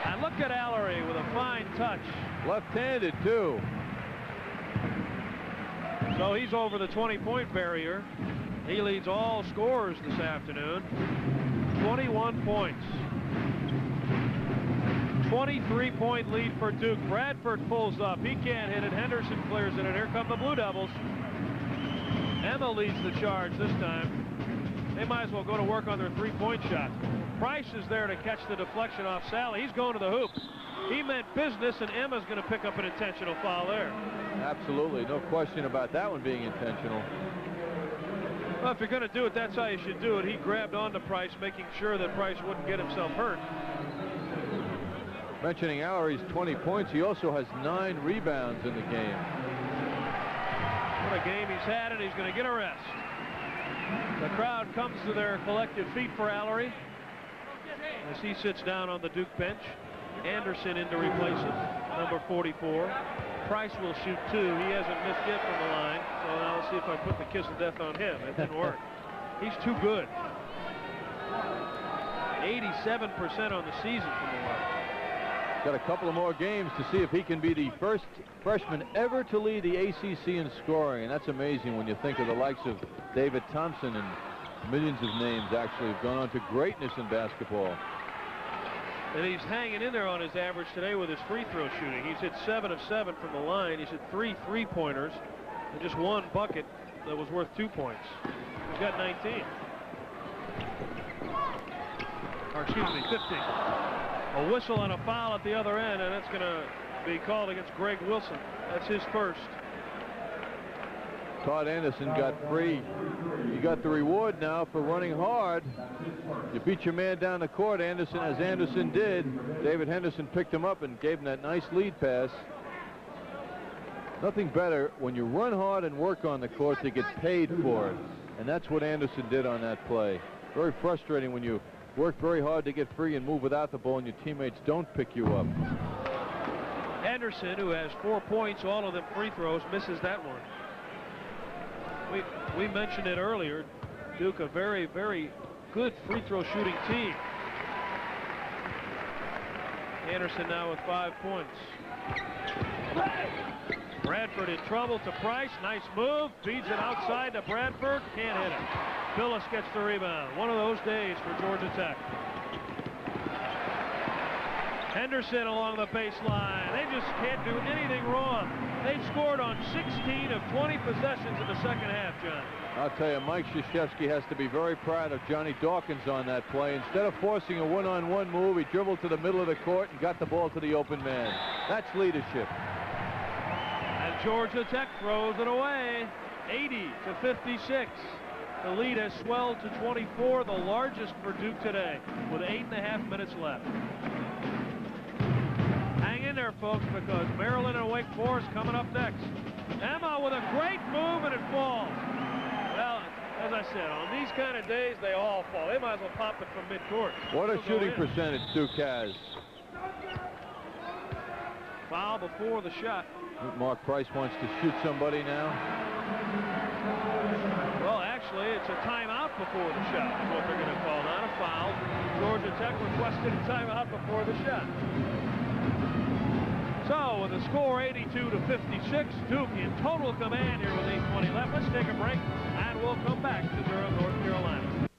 And look at Alarie with a fine touch. Left-handed, too. So he's over the 20-point barrier. He leads all scorers this afternoon. 21 points. 23-point lead for Duke. Bradford pulls up. He can't hit it. Henderson clears it, and here come the Blue Devils. Meagher leads the charge this time. They might as well go to work on their three-point shot. Price is there to catch the deflection off Salley. He's going to the hoop. He meant business, and Meagher's going to pick up an intentional foul there. Absolutely. No question about that one being intentional. Well, if you're going to do it, that's how you should do it. He grabbed onto Price, making sure that Price wouldn't get himself hurt. Mentioning Alarie's 20 points, he also has nine rebounds in the game. What a game he's had, and he's going to get a rest. The crowd comes to their collective feet for Alarie as he sits down on the Duke bench. Anderson in to replace him, number 44. Price will shoot two. He hasn't missed yet from the line, so now let's see if I put the kiss of death on him. It didn't work. He's too good. 87% on the season from the line. Got a couple of more games to see if he can be the first freshman ever to lead the ACC in scoring, and that's amazing when you think of the likes of David Thompson and Millions of names actually have gone on to greatness in basketball. And he's hanging in there on his average today with his free throw shooting. He's hit seven of seven from the line. He's hit three three-pointers and just one bucket that was worth two points. He's got 19. Or excuse me, 15. A whistle and a foul at the other end, and it's going to be called against Greg Wilson. That's his first. Todd Anderson got free. You got the reward now for running hard. You beat your man down the court, Anderson, as Anderson did. David Henderson picked him up and gave him that nice lead pass. Nothing better when you run hard and work on the court to get paid for it. And that's what Anderson did on that play. Very frustrating when you work very hard to get free and move without the ball and your teammates don't pick you up. Anderson, who has four points, all of them free throws, misses that one. We, we mentioned it earlier. Duke, a very, very good free throw shooting team. Anderson now with five points. Bradford in trouble to Price. Nice move. Feeds it outside to Bradford. Can't hit it. Phillips gets the rebound. One of those days for Georgia Tech. Henderson along the baseline. They just can't do anything wrong. They've scored on 16 of 20 possessions in the second half, John. I'll tell you, Mike Krzyzewski has to be very proud of Johnny Dawkins on that play. Instead of forcing a one-on-one -on -one move, he dribbled to the middle of the court and got the ball to the open man. That's leadership. And Georgia Tech throws it away, 80 to 56. The lead has swelled to 24, the largest for Duke today, with eight and a half minutes left. Hang in there, folks, because Maryland and Wake Forest coming up next. Meagher with a great move, and it falls. Well, as I said, on these kind of days, they all fall. They might as well pop it from midcourt. What a shooting percentage Duke has. Foul before the shot. Mark Price wants to shoot somebody now. Well, actually, it's a timeout before the shot is what they're going to call. Not a foul. Georgia Tech requested a timeout before the shot. So, with the score 82 to 56, Duke in total command here with 8.20 left. Let's take a break, and we'll come back to Durham, North Carolina.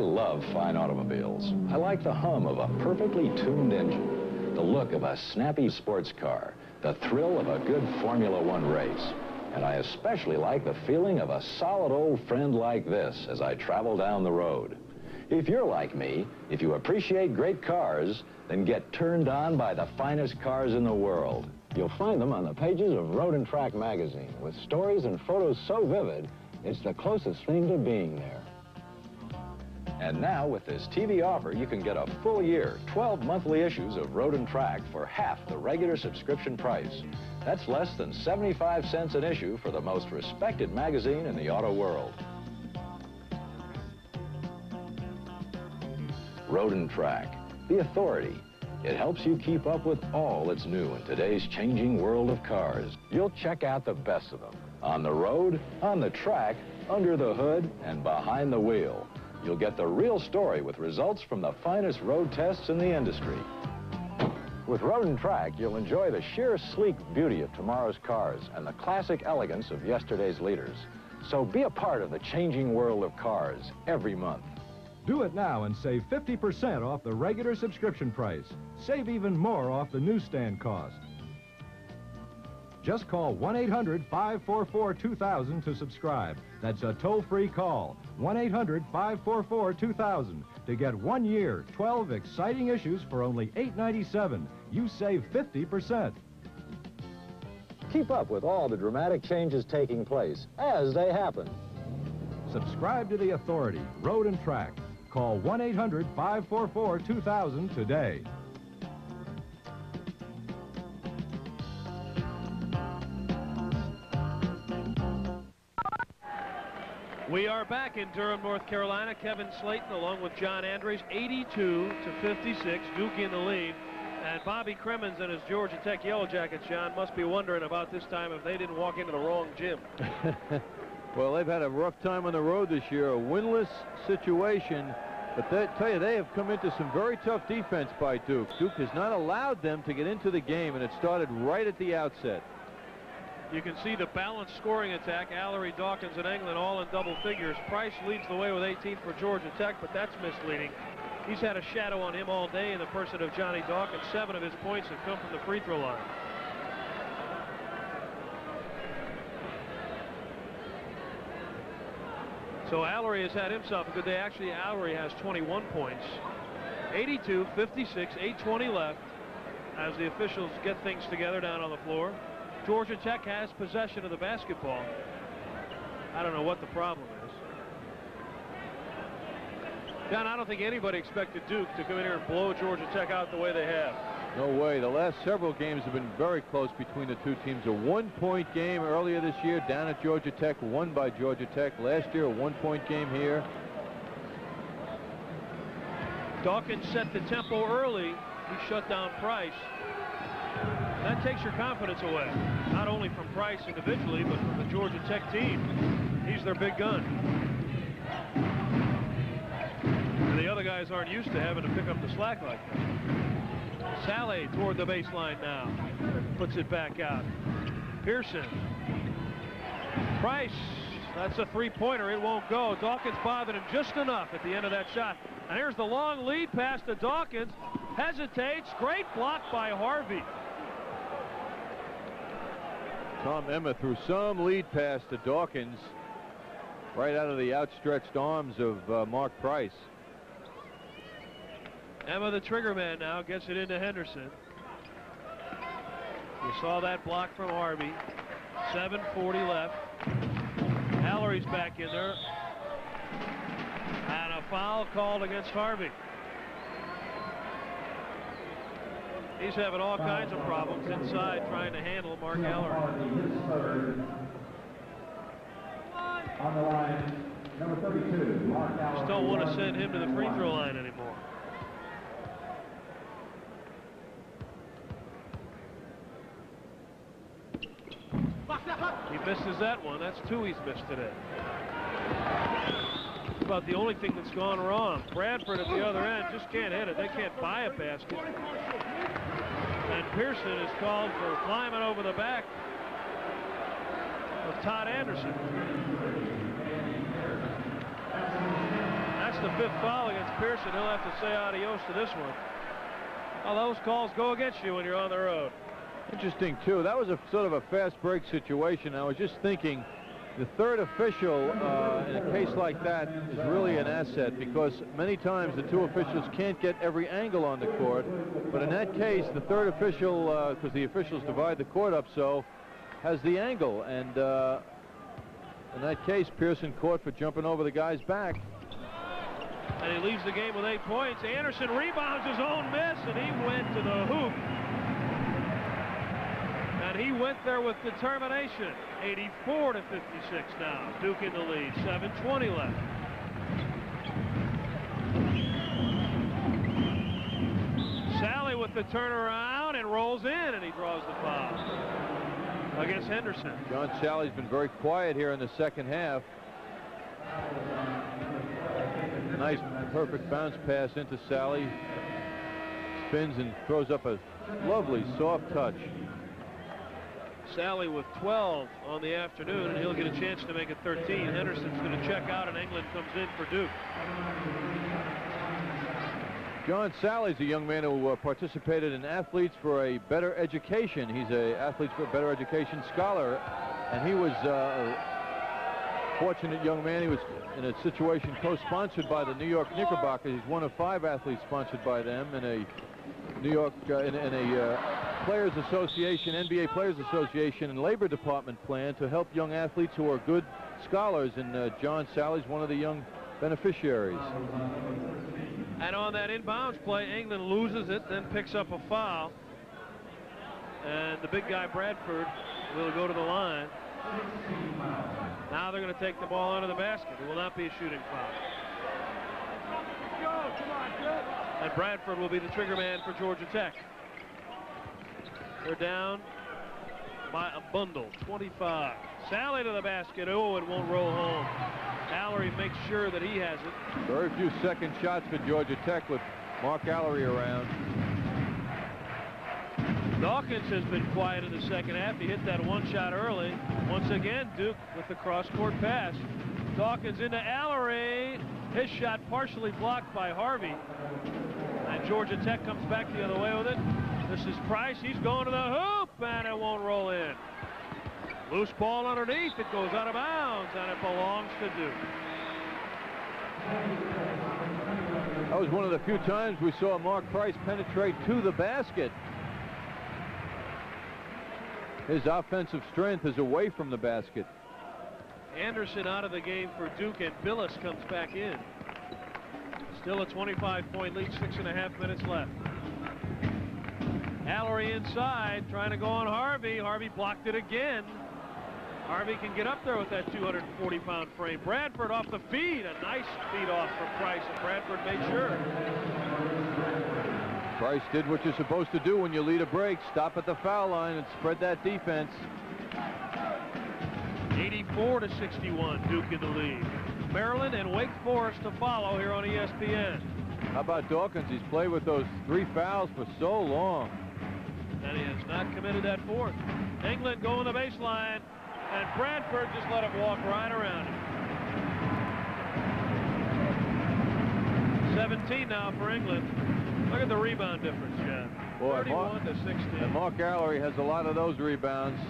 Love fine automobiles. I like the hum of a perfectly tuned engine, the look of a snappy sports car, the thrill of a good Formula One race. And I especially like the feeling of a solid old friend like this as I travel down the road. If you're like me, if you appreciate great cars, then get turned on by the finest cars in the world. You'll find them on the pages of Road and Track magazine with stories and photos so vivid, it's the closest thing to being there. And now, with this TV offer, you can get a full year, 12 monthly issues of Road and Track for half the regular subscription price. That's less than 75 cents an issue for the most respected magazine in the auto world. Road and Track, the authority. It helps you keep up with all that's new in today's changing world of cars. You'll check out the best of them on the road, on the track, under the hood, and behind the wheel. You'll get the real story with results from the finest road tests in the industry. With Road and Track, you'll enjoy the sheer sleek beauty of tomorrow's cars and the classic elegance of yesterday's leaders. So be a part of the changing world of cars every month. Do it now and save 50% off the regular subscription price. Save even more off the newsstand cost. Just call 1-800-544-2000 to subscribe. That's a toll-free call. 1-800-544-2000 to get one year, 12 exciting issues for only $8.97. You save 50%. Keep up with all the dramatic changes taking place as they happen. Subscribe to the authority, Road and Track. Call 1-800-544-2000 today. We are back in Durham, North Carolina. Kevin Slayton along with John Andariese, 82 to 56. Duke in the lead. And Bobby Cremins and his Georgia Tech Yellow Jackets, John, must be wondering about this time if they didn't walk into the wrong gym. Well, they've had a rough time on the road this year, a winless situation, But they, tell you, they have come into some very tough defense by Duke. Duke has not allowed them to get into the game, and it started right at the outset. You can see the balanced scoring attack. Alarie, Dawkins, and Engelland all in double figures. Price leads the way with 18 for Georgia Tech, but that's misleading. He's had a shadow on him all day in the person of Johnny Dawkins. Seven of his points have come from the free throw line. So Alarie has had himself a good day. Actually, Alarie has 21 points. 82, 56, 820 left as the officials get things together down on the floor. Georgia Tech has possession of the basketball. I don't know what the problem is. John, I don't think anybody expected Duke to come in here and blow Georgia Tech out the way they have. No way. The last several games have been very close between the two teams. A one-point game earlier this year down at Georgia Tech, won by Georgia Tech. Last year, a one-point game here. Dawkins set the tempo early. He shut down Price. That takes your confidence away, not only from Price individually, but from the Georgia Tech team. He's their big gun. And the other guys aren't used to having to pick up the slack like that. Salley toward the baseline now. Puts it back out. Pearson. Price. That's a three-pointer. It won't go. Dawkins bothered him just enough at the end of that shot. And here's the long lead pass to Dawkins. Hesitates. Great block by Harvey. Tom Emma threw some lead pass to Dawkins right out of the outstretched arms of uh, Mark Price. Emma, the trigger man now, gets it into Henderson. You saw that block from Harvey. 7.40 left. Alarie's back in there. And a foul called against Harvey. He's having all kinds of problems inside trying to handle Mark Alarie. On the line, number 32, Mark. Just don't want to send him to the free throw line anymore. He misses that one. That's two he's missed today. That's about the only thing that's gone wrong. Bradford at the other end just can't hit it. They can't buy a basket. And Pearson is called for climbing over the back of Todd Anderson. That's the fifth foul against Pearson. He'll have to say adios to this one. Well, those calls go against you when you're on the road. Interesting, too. That was a sort of a fast break situation. I was just thinking the third official uh, in a case like that is really an asset because many times the two officials can't get every angle on the court. But in that case, the third official, because uh, the officials divide the court up so, has the angle. And uh, in that case, Pearson caught for jumping over the guy's back. And he leaves the game with eight points. Anderson rebounds his own miss, and he went to the hoop. And he went there with determination. 84 to 56 now. Duke in the lead. 7:20 left. Salley with the turnaround and rolls in, and he draws the foul against Henderson. John Salley's been very quiet here in the second half. Nice, perfect bounce pass into Salley. Spins and throws up a lovely soft touch. Salley with 12 on the afternoon, and he'll get a chance to make it 13. Henderson's going to check out, and Engelland comes in for Duke. John Salley's a young man who uh, participated in Athletes for a Better Education. He's a Athletes for a Better Education scholar, and he was uh, a fortunate young man. He was in a situation co-sponsored by the New York Knickerbockers. He's one of five athletes sponsored by them in a New York, uh, in, in, a uh, Players Association, NBA Players Association and Labor Department plan to help young athletes who are good scholars. And uh, John Salley's one of the young beneficiaries. And on that inbounds play, Engelland loses it, then picks up a foul. And the big guy, Bradford, will go to the line. Now they're going to take the ball out of the basket. It will not be a shooting foul. And Bradford will be the trigger man for Georgia Tech. They're down by a bundle, 25. Salley to the basket. Oh, it won't roll home. Alarie makes sure that he has it. Very few second shots for Georgia Tech with Mark Alarie around. Dawkins has been quiet in the second half. He hit that one shot early. Once again, Duke with the cross-court pass. Dawkins into Alarie. His shot partially blocked by Harvey. And Georgia Tech comes back the other way with it. This is Price. He's going to the hoop, and it won't roll in. Loose ball underneath. It goes out of bounds, and it belongs to Duke. That was one of the few times we saw Mark Price penetrate to the basket. His offensive strength is away from the basket. Anderson out of the game for Duke, and Bilas comes back in. Still a 25-point lead, six and a half minutes left. Alarie inside, trying to go on Harvey. Harvey blocked it again. Harvey can get up there with that 240-pound frame. Bradford off the feed. A nice feed off from Price, and Bradford made sure. Price did what you're supposed to do when you lead a break. Stop at the foul line and spread that defense. 84 to 61, Duke in the lead. Maryland and Wake Forest to follow here on ESPN. How about Dawkins? He's played with those three fouls for so long. And he has not committed that fourth. Engelland going the baseline, and Bradford just let him walk right around him. 17 now for Engelland. Look at the rebound difference, Jeff. Boy, 31 Mark, to 16. And Mark Alarie has a lot of those rebounds.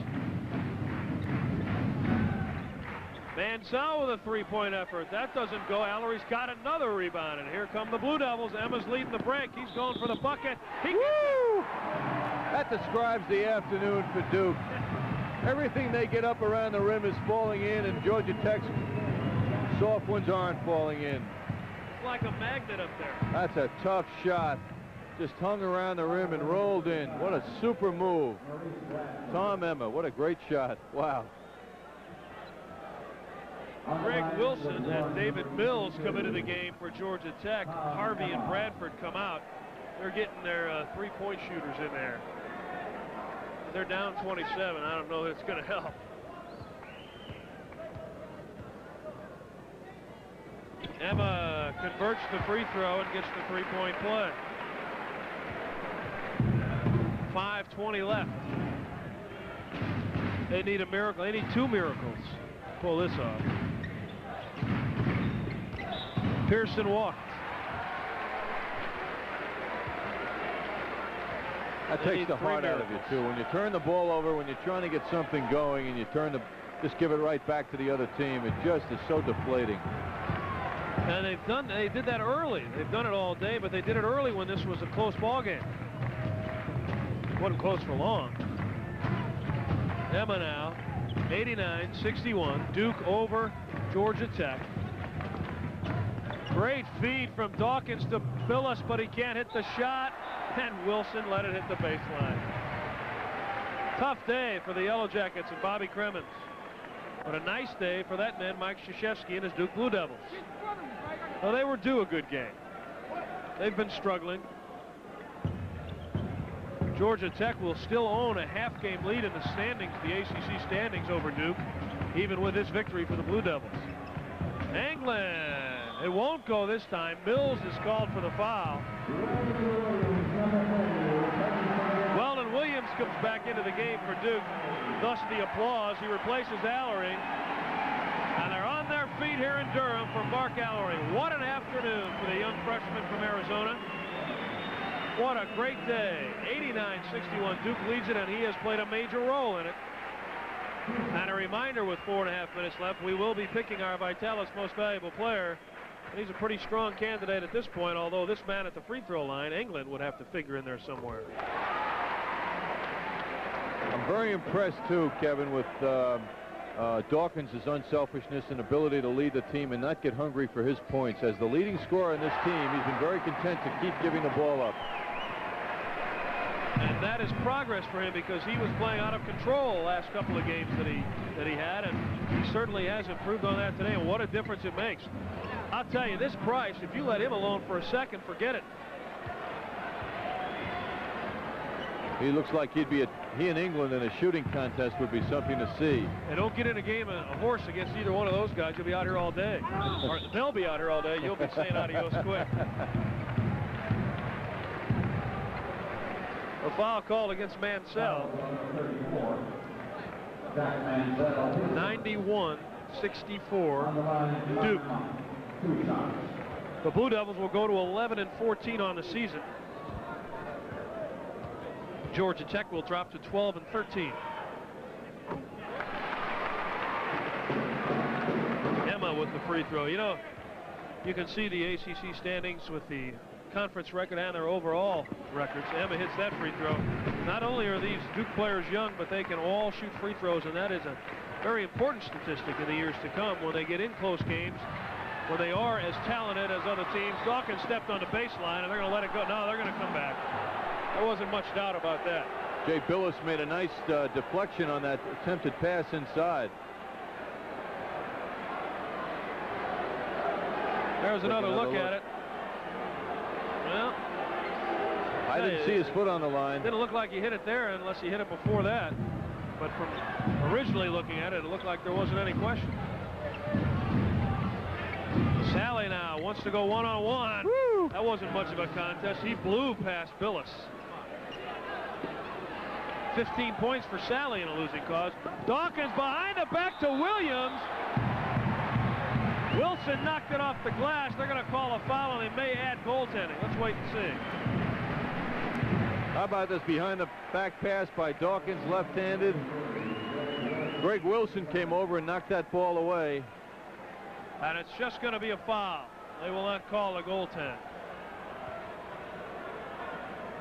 Mansell with a three-point effort. That doesn't go. Alarie's got another rebound, and here come the Blue Devils. Emma's leading the break. He's going for the bucket. He Woo! That describes the afternoon for Duke. Everything they get up around the rim is falling in, and Georgia Tech's soft ones aren't falling in. It's like a magnet up there. That's a tough shot. Just hung around the rim and rolled in. What a super move. Tom Emma, what a great shot. Wow. Greg Wilson and David Mills come into the game for Georgia Tech. Harvey and Bradford come out. They're getting their uh, three-point shooters in there. They're down 27. I don't know if it's going to help. Emma converts the free throw and gets the three-point play. 5.20 left. They need a miracle. They need two miracles pull this off. Pearson walked. That They takes the heart out of you, too. When you turn the ball over, when you're trying to get something going, and you turn the, just give it right back to the other team, it just is so deflating. And they've done they did that early. They've done it all day, but they did it early when this was a close ball game. It Wasn't close for long. Emma now, 89-61. Duke over Georgia Tech. Great feed from Dawkins to Bilas, but he can't hit the shot. And Wilson let it hit the baseline. Tough day for the Yellow Jackets and Bobby Cremins. But a nice day for that man, Mike Krzyzewski and his Duke Blue Devils. Well, they were due a good game. They've been struggling. Georgia Tech will still own a half-game lead in the standings, the ACC standings over Duke, even with this victory for the Blue Devils. Engelland, it won't go this time. Mills is called for the foul. Weldon Williams comes back into the game for Duke. Thus the applause. He replaces Alarie. And they're on their feet here in Durham for Mark Alarie. What an afternoon for the young freshman from Arizona. What a great day. 89-61. Duke leads it, and he has played a major role in it. And a reminder with four and a half minutes left, we will be picking our Vitalis most valuable player. And he's a pretty strong candidate at this point, although this man at the free throw line, Engelland, would have to figure in there somewhere. I'm very impressed, too, Kevin, with uh, uh, Dawkins' unselfishness and ability to lead the team and not get hungry for his points. As the leading scorer in this team, he's been very content to keep giving the ball up. And that is progress for him because he was playing out of control the last couple of games that he that he had, and he certainly has improved on that today. And what a difference it makes! I'll tell you, this Price, if you let him alone for a second, forget it. He looks like he'd be a, he in Engelland in a shooting contest would be something to see. And don't get in a game of a horse against either one of those guys. You'll be out here all day. or they'll be out here all day. You'll be saying adios quick. A foul called against Mansell. 91-64 Duke. The Blue Devils will go to 11 and 14 on the season. Georgia Tech will drop to 12 and 13. Emma with the free throw. You know, you can see the ACC standings with the conference record and their overall records. Emma hits that free throw. Not only are these Duke players young, but they can all shoot free throws, and that is a very important statistic in the years to come when they get in close games, where they are as talented as other teams. Dawkins stepped on the baseline, and they're going to let it go. No, they're going to come back. There wasn't much doubt about that. Jay Bilas made a nice uh, deflection on that attempted pass inside. There's another, another look, look, at it. Well, I didn't see his foot on the line. Didn't look like he hit it there unless he hit it before that. But from originally looking at it, it looked like there wasn't any question. Salley now wants to go one-on-one. -on -one. That wasn't much of a contest. He blew past Bilas. 15 points for Salley in a losing cause. Dawkins behind the back to Williams. Wilson knocked it off the glass. They're going to call a foul, and they may add goaltending. Let's wait and see. How about this behind the back pass by Dawkins, left-handed. Greg Wilson came over and knocked that ball away. And it's just going to be a foul. They will not call a goaltend.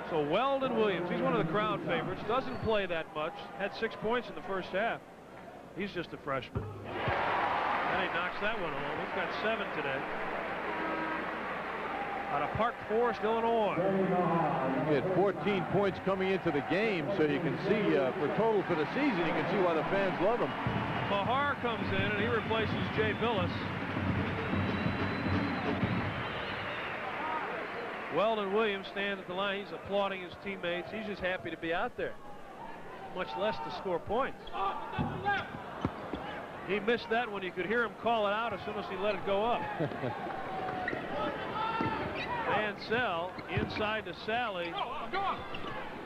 So Weldon Williams, he's one of the crowd favorites, doesn't play that much, had six points in the first half. He's just a freshman. And he knocks that one home. He's got seven today. Out of Park Forest, Illinois. He had 14 points coming into the game, so you can see uh, for total for the season, you can see why the fans love him. Meagher comes in and he replaces Jay Bilas. Weldon Williams stands at the line. He's applauding his teammates. He's just happy to be out there, much less to score points. He missed that one. You could hear him call it out as soon as he let it go up. Mansell inside to Salley.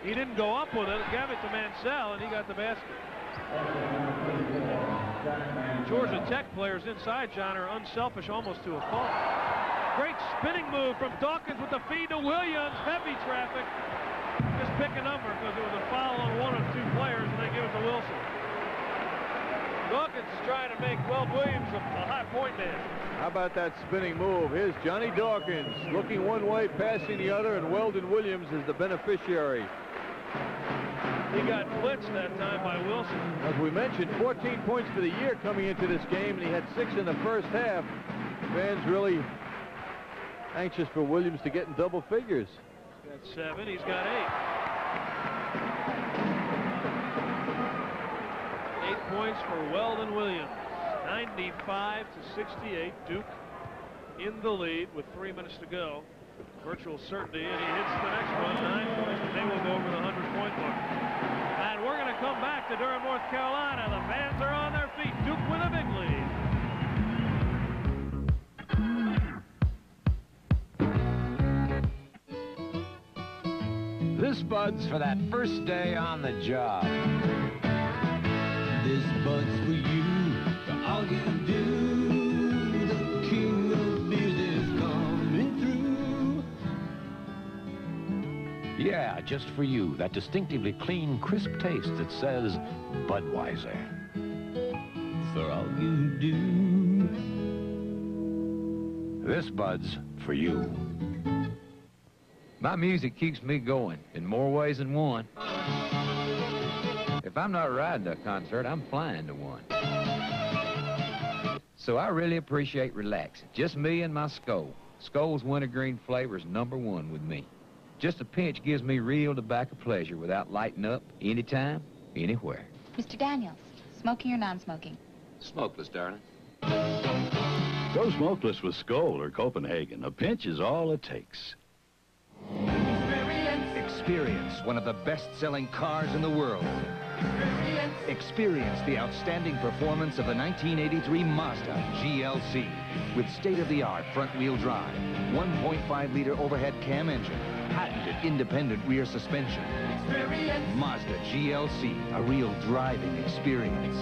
He didn't go up with it. Gave it to Mansell, and he got the basket. Georgia Tech players inside, John, are unselfish almost to a fault. Great spinning move from Dawkins with the feed to Williams. Heavy traffic. Just pick a number because it was a foul on one of two players, and they give it to Wilson. Dawkins is trying to make Weld Williams a, a high point man. How about that spinning move? Here's Johnny Dawkins looking one way, passing the other, and Weldon Williams is the beneficiary. He got blitzed that time by Wilson. As we mentioned, 14 points for the year coming into this game, and he had six in the first half. Fans really anxious for Williams to get in double figures. He's got seven. He's got eight. Eight points for Weldon Williams. 95 to 68. Duke in the lead with three minutes to go. Virtual certainty, and he hits the next one. Nine points, and they will go over the 100-point mark. We're going to come back to Durham, North Carolina. The fans are on their feet. Duke with a big lead. This Bud's for that first day on the job. This Bud's for you, for all Yeah, just for you, that distinctively clean, crisp taste that says Budweiser. For all you do. This Bud's for you. My music keeps me going in more ways than one. If I'm not riding to a concert, I'm flying to one. So I really appreciate relaxing. Just me and my Skoal. Skoal's wintergreen flavor is number one with me. Just a pinch gives me real tobacco pleasure without lighting up anytime, anywhere. Mr. Daniels, smoking or non-smoking? Smokeless, darling. Go smokeless with Skoal or Copenhagen. A pinch is all it takes. Experience one of the best-selling cars in the world. Experience the outstanding performance of the 1983 Mazda GLC with state-of-the-art front-wheel drive, 1.5-liter overhead cam engine, patented independent rear suspension. Mazda GLC, a real driving experience.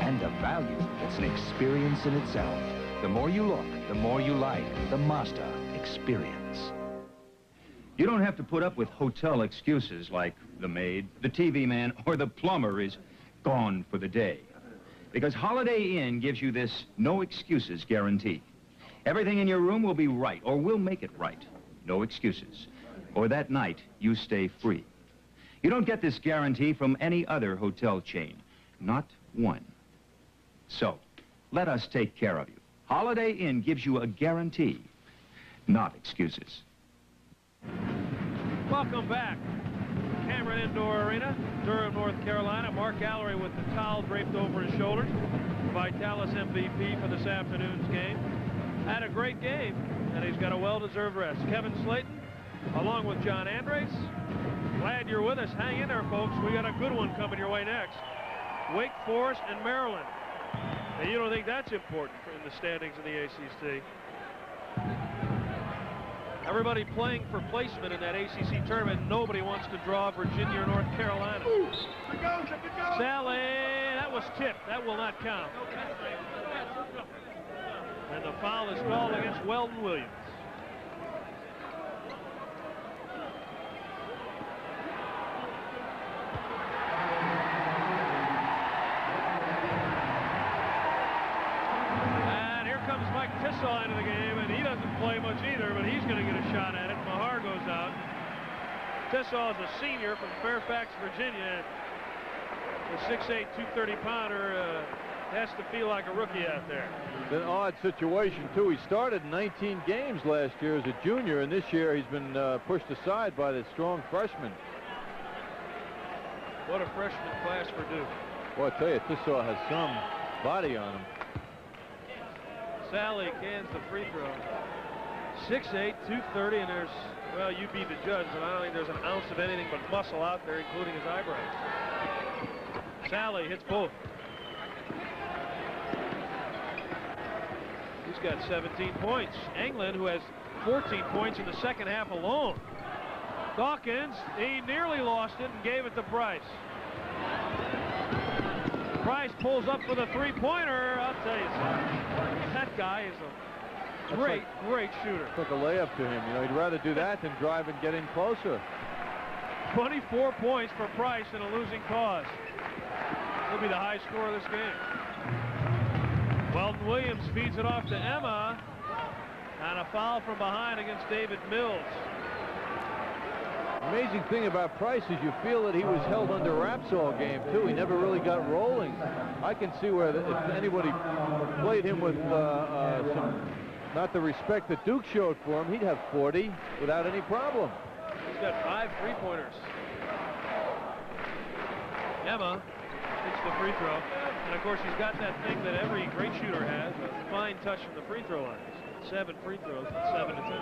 And a value that's an experience in itself. The more you look, the more you like the Mazda experience. You don't have to put up with hotel excuses like the maid, the TV man, or the plumber is gone for the day. Because Holiday Inn gives you this no excuses guarantee. Everything in your room will be right, or we'll make it right. No excuses. Or that night, you stay free. You don't get this guarantee from any other hotel chain. Not one. So, let us take care of you. Holiday Inn gives you a guarantee, not excuses. Welcome back. Cameron Indoor Arena, Durham, North Carolina. Mark Alarie with the towel draped over his shoulders. Vitalis MVP for this afternoon's game. Had a great game, and he's got a well-deserved rest. Kevin Slayton, along with John Andariese. Glad you're with us. Hang in there, folks. We got a good one coming your way next. Wake Forest and Maryland. And you don't think that's important in the standings in the ACC. Everybody playing for placement in that ACC tournament. Nobody wants to draw Virginia or North Carolina. Salley, that was tipped. That will not count. And the foul is called against Weldon Williams. Tissaw is a senior from Fairfax, Virginia. The 6'8", 230-pounder uh, has to feel like a rookie out there. It's an odd situation, too. He started 19 games last year as a junior, and this year he's been uh, pushed aside by the strong freshman. What a freshman class for Duke. Boy, I tell you, Tissaw has some body on him. Salley cans the free throw. 6'8", 230, and there's, well, you be the judge, but I don't think there's an ounce of anything but muscle out there, including his eyebrows. Salley hits both. He's got 17 points. Engelland, who has 14 points in the second half alone. Dawkins, he nearly lost it and gave it to Price. Price pulls up for the three-pointer. I'll tell you something. That guy is a great, like, great shooter. It's like a layup to him. You know, he'd rather do that than drive and get in closer. 24 points for Price in a losing cause. He'll be the high scorer of this game. Weldon Williams feeds it off to Emma. And a foul from behind against David Mills. Amazing thing about Price is you feel that he was held under wraps all game, too. He never really got rolling. I can see where the, if anybody played him with uh, uh, some, not the respect that Duke showed for him, he'd have 40 without any problem. He's got five three-pointers. Emma hits the free throw. And, of course, he's got that thing that every great shooter has, a fine touch from the free throw line. Seven free throws, seven to two.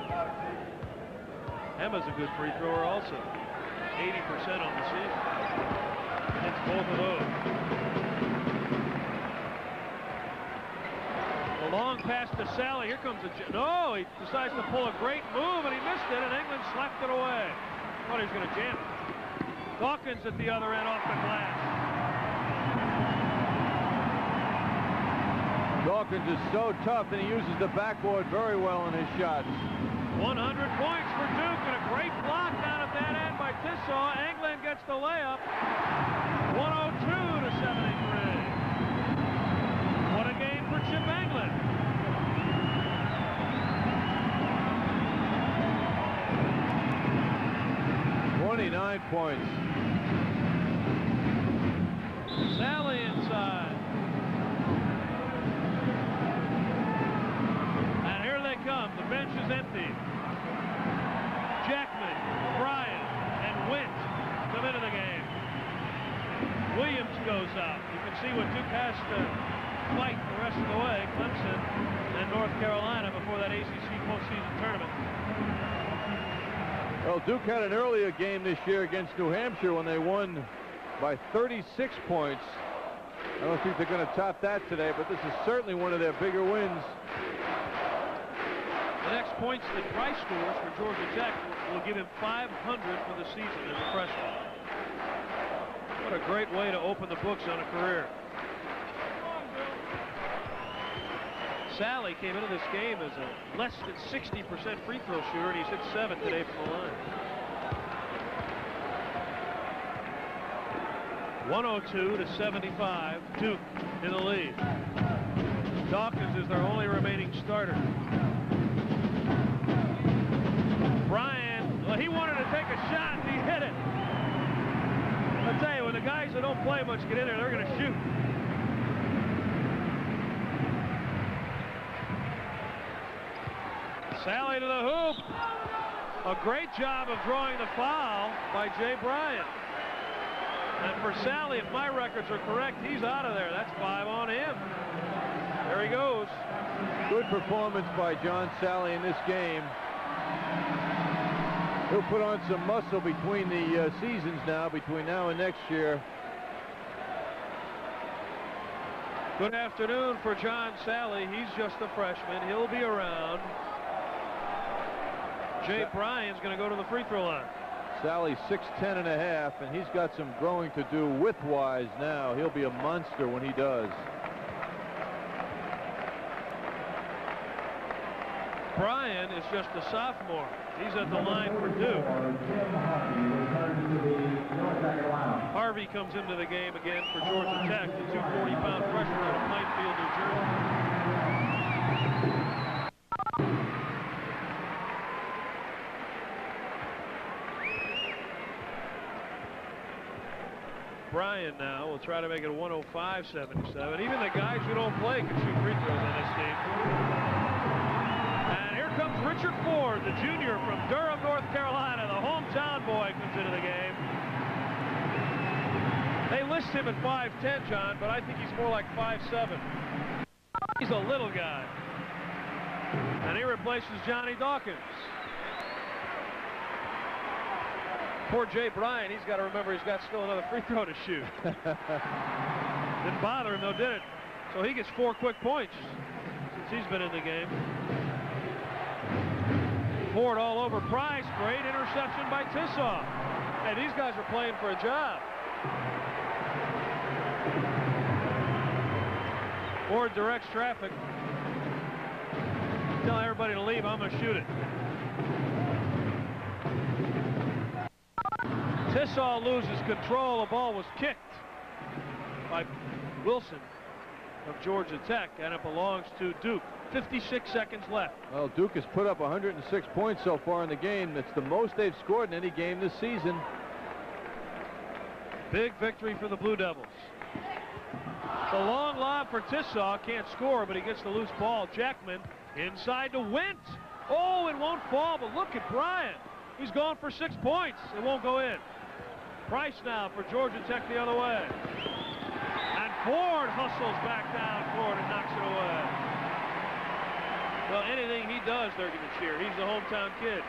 Emma's a good free thrower also. 80% on the season. Hits both of those. A long pass to Salley. Here comes a... No, he decides to pull a great move, and he missed it, and Engelland slapped it away. Thought he was going to jam it. Dawkins at the other end off the glass. Dawkins is so tough, and he uses the backboard very well in his shots. 100 points for Duke and a great block down at that end by Tissaw. Engelland gets the layup. 102 29 points. Salley inside. And here they come. The bench is empty. Jackman, Bryant, and Wentz come into the game. Williams goes out. You can see what Duke has to fight the rest of the way, Clemson and North Carolina before that ACC postseason tournament. Well, Duke had an earlier game this year against New Hampshire when they won by 36 points. I don't think they're going to top that today, but this is certainly one of their bigger wins. The next points that Price scores for Georgia Tech will give him 500 for the season as a freshman. What a great way to open the books on a career. Salley came into this game as a less than 60% free throw shooter, and he's hit seven today from the line. 102 to 75, Duke in the lead. Dawkins is their only remaining starter. Bryan, well, he wanted to take a shot, and he hit it. I'll tell you, when the guys that don't play much get in there, they're going to shoot. Salley to the hoop. A great job of drawing the foul by Jay Bryant. And for Salley, if my records are correct, he's out of there. That's five on him. There he goes. Good performance by John Salley in this game. He'll put on some muscle between the uh, seasons now, between now and next year. Good afternoon for John Salley. He's just a freshman. He'll be around. Jay Bryan's going to go to the free throw line. Salley 6'10 and a half, and he's got some growing to do width-wise now. He'll be a monster when he does. Bryan is just a sophomore. He's at the line for Duke. Harvey comes into the game again for Georgia Tech, the 240-pound freshman out of Pinefield, New Jersey. Bryan now will try to make it 105-77. Even the guys who don't play can shoot free throws on this team. And here comes Richard Ford, the junior from Durham, North Carolina. The hometown boy comes into the game. They list him at 5'10", John, but I think he's more like 5'7". He's a little guy. And he replaces Johnny Dawkins. Poor Jay Bryan, he's got to remember he's got still another free throw to shoot. Didn't bother him, though, did it? So he gets four quick points since he's been in the game. Ford all over Price. Great interception by Tissaw. Hey, these guys are playing for a job. Ford directs traffic. Tell everybody to leave. I'm going to shoot it. Tissaw loses control. The ball was kicked by Wilson of Georgia Tech, and it belongs to Duke. 56 seconds left. Well, Duke has put up 106 points so far in the game. That's the most they've scored in any game this season. Big victory for the Blue Devils. The long lob for Tissaw can't score, but he gets the loose ball. Jackman inside to Wint. Oh, it won't fall, but look at Bryan. He's gone for six points. It won't go in. Price now for Georgia Tech the other way. And Ford hustles back down court and knocks it away. Well, anything he does, they're going to cheer. He's the hometown kid.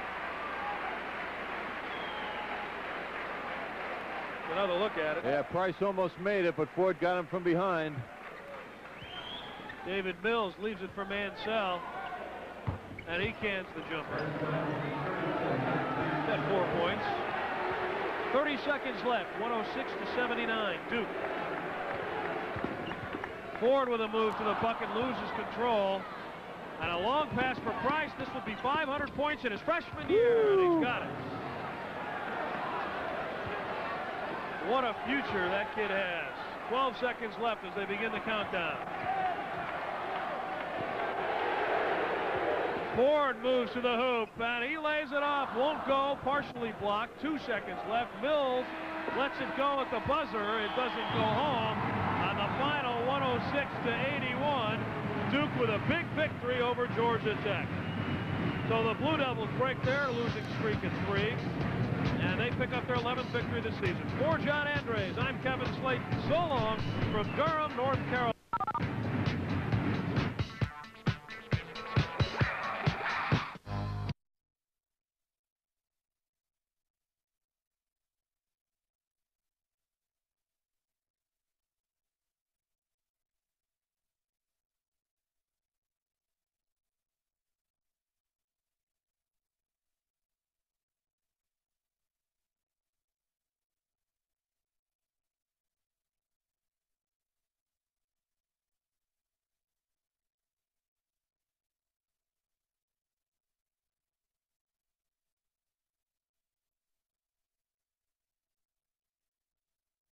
Another look at it. Yeah, Price almost made it, but Ford got him from behind. David Mills leaves it for Mansell. And he cans the jumper. Got four points. 30 seconds left. 106 to 79. Duke. Ford with a move to the bucket, loses control. And a long pass for Price. This would be 500 points in his freshman year, and he's got it. What a future that kid has. 12 seconds left as they begin the countdown. Ford moves to the hoop, and he lays it off. Won't go. Partially blocked. Two seconds left. Mills lets it go at the buzzer. It doesn't go home. On the final 106 to 81, Duke with a big victory over Georgia Tech. So the Blue Devils break their losing streak at three, and they pick up their 11th victory this season. For John Andariese, I'm Kevin Slayton. So long from Durham, North Carolina.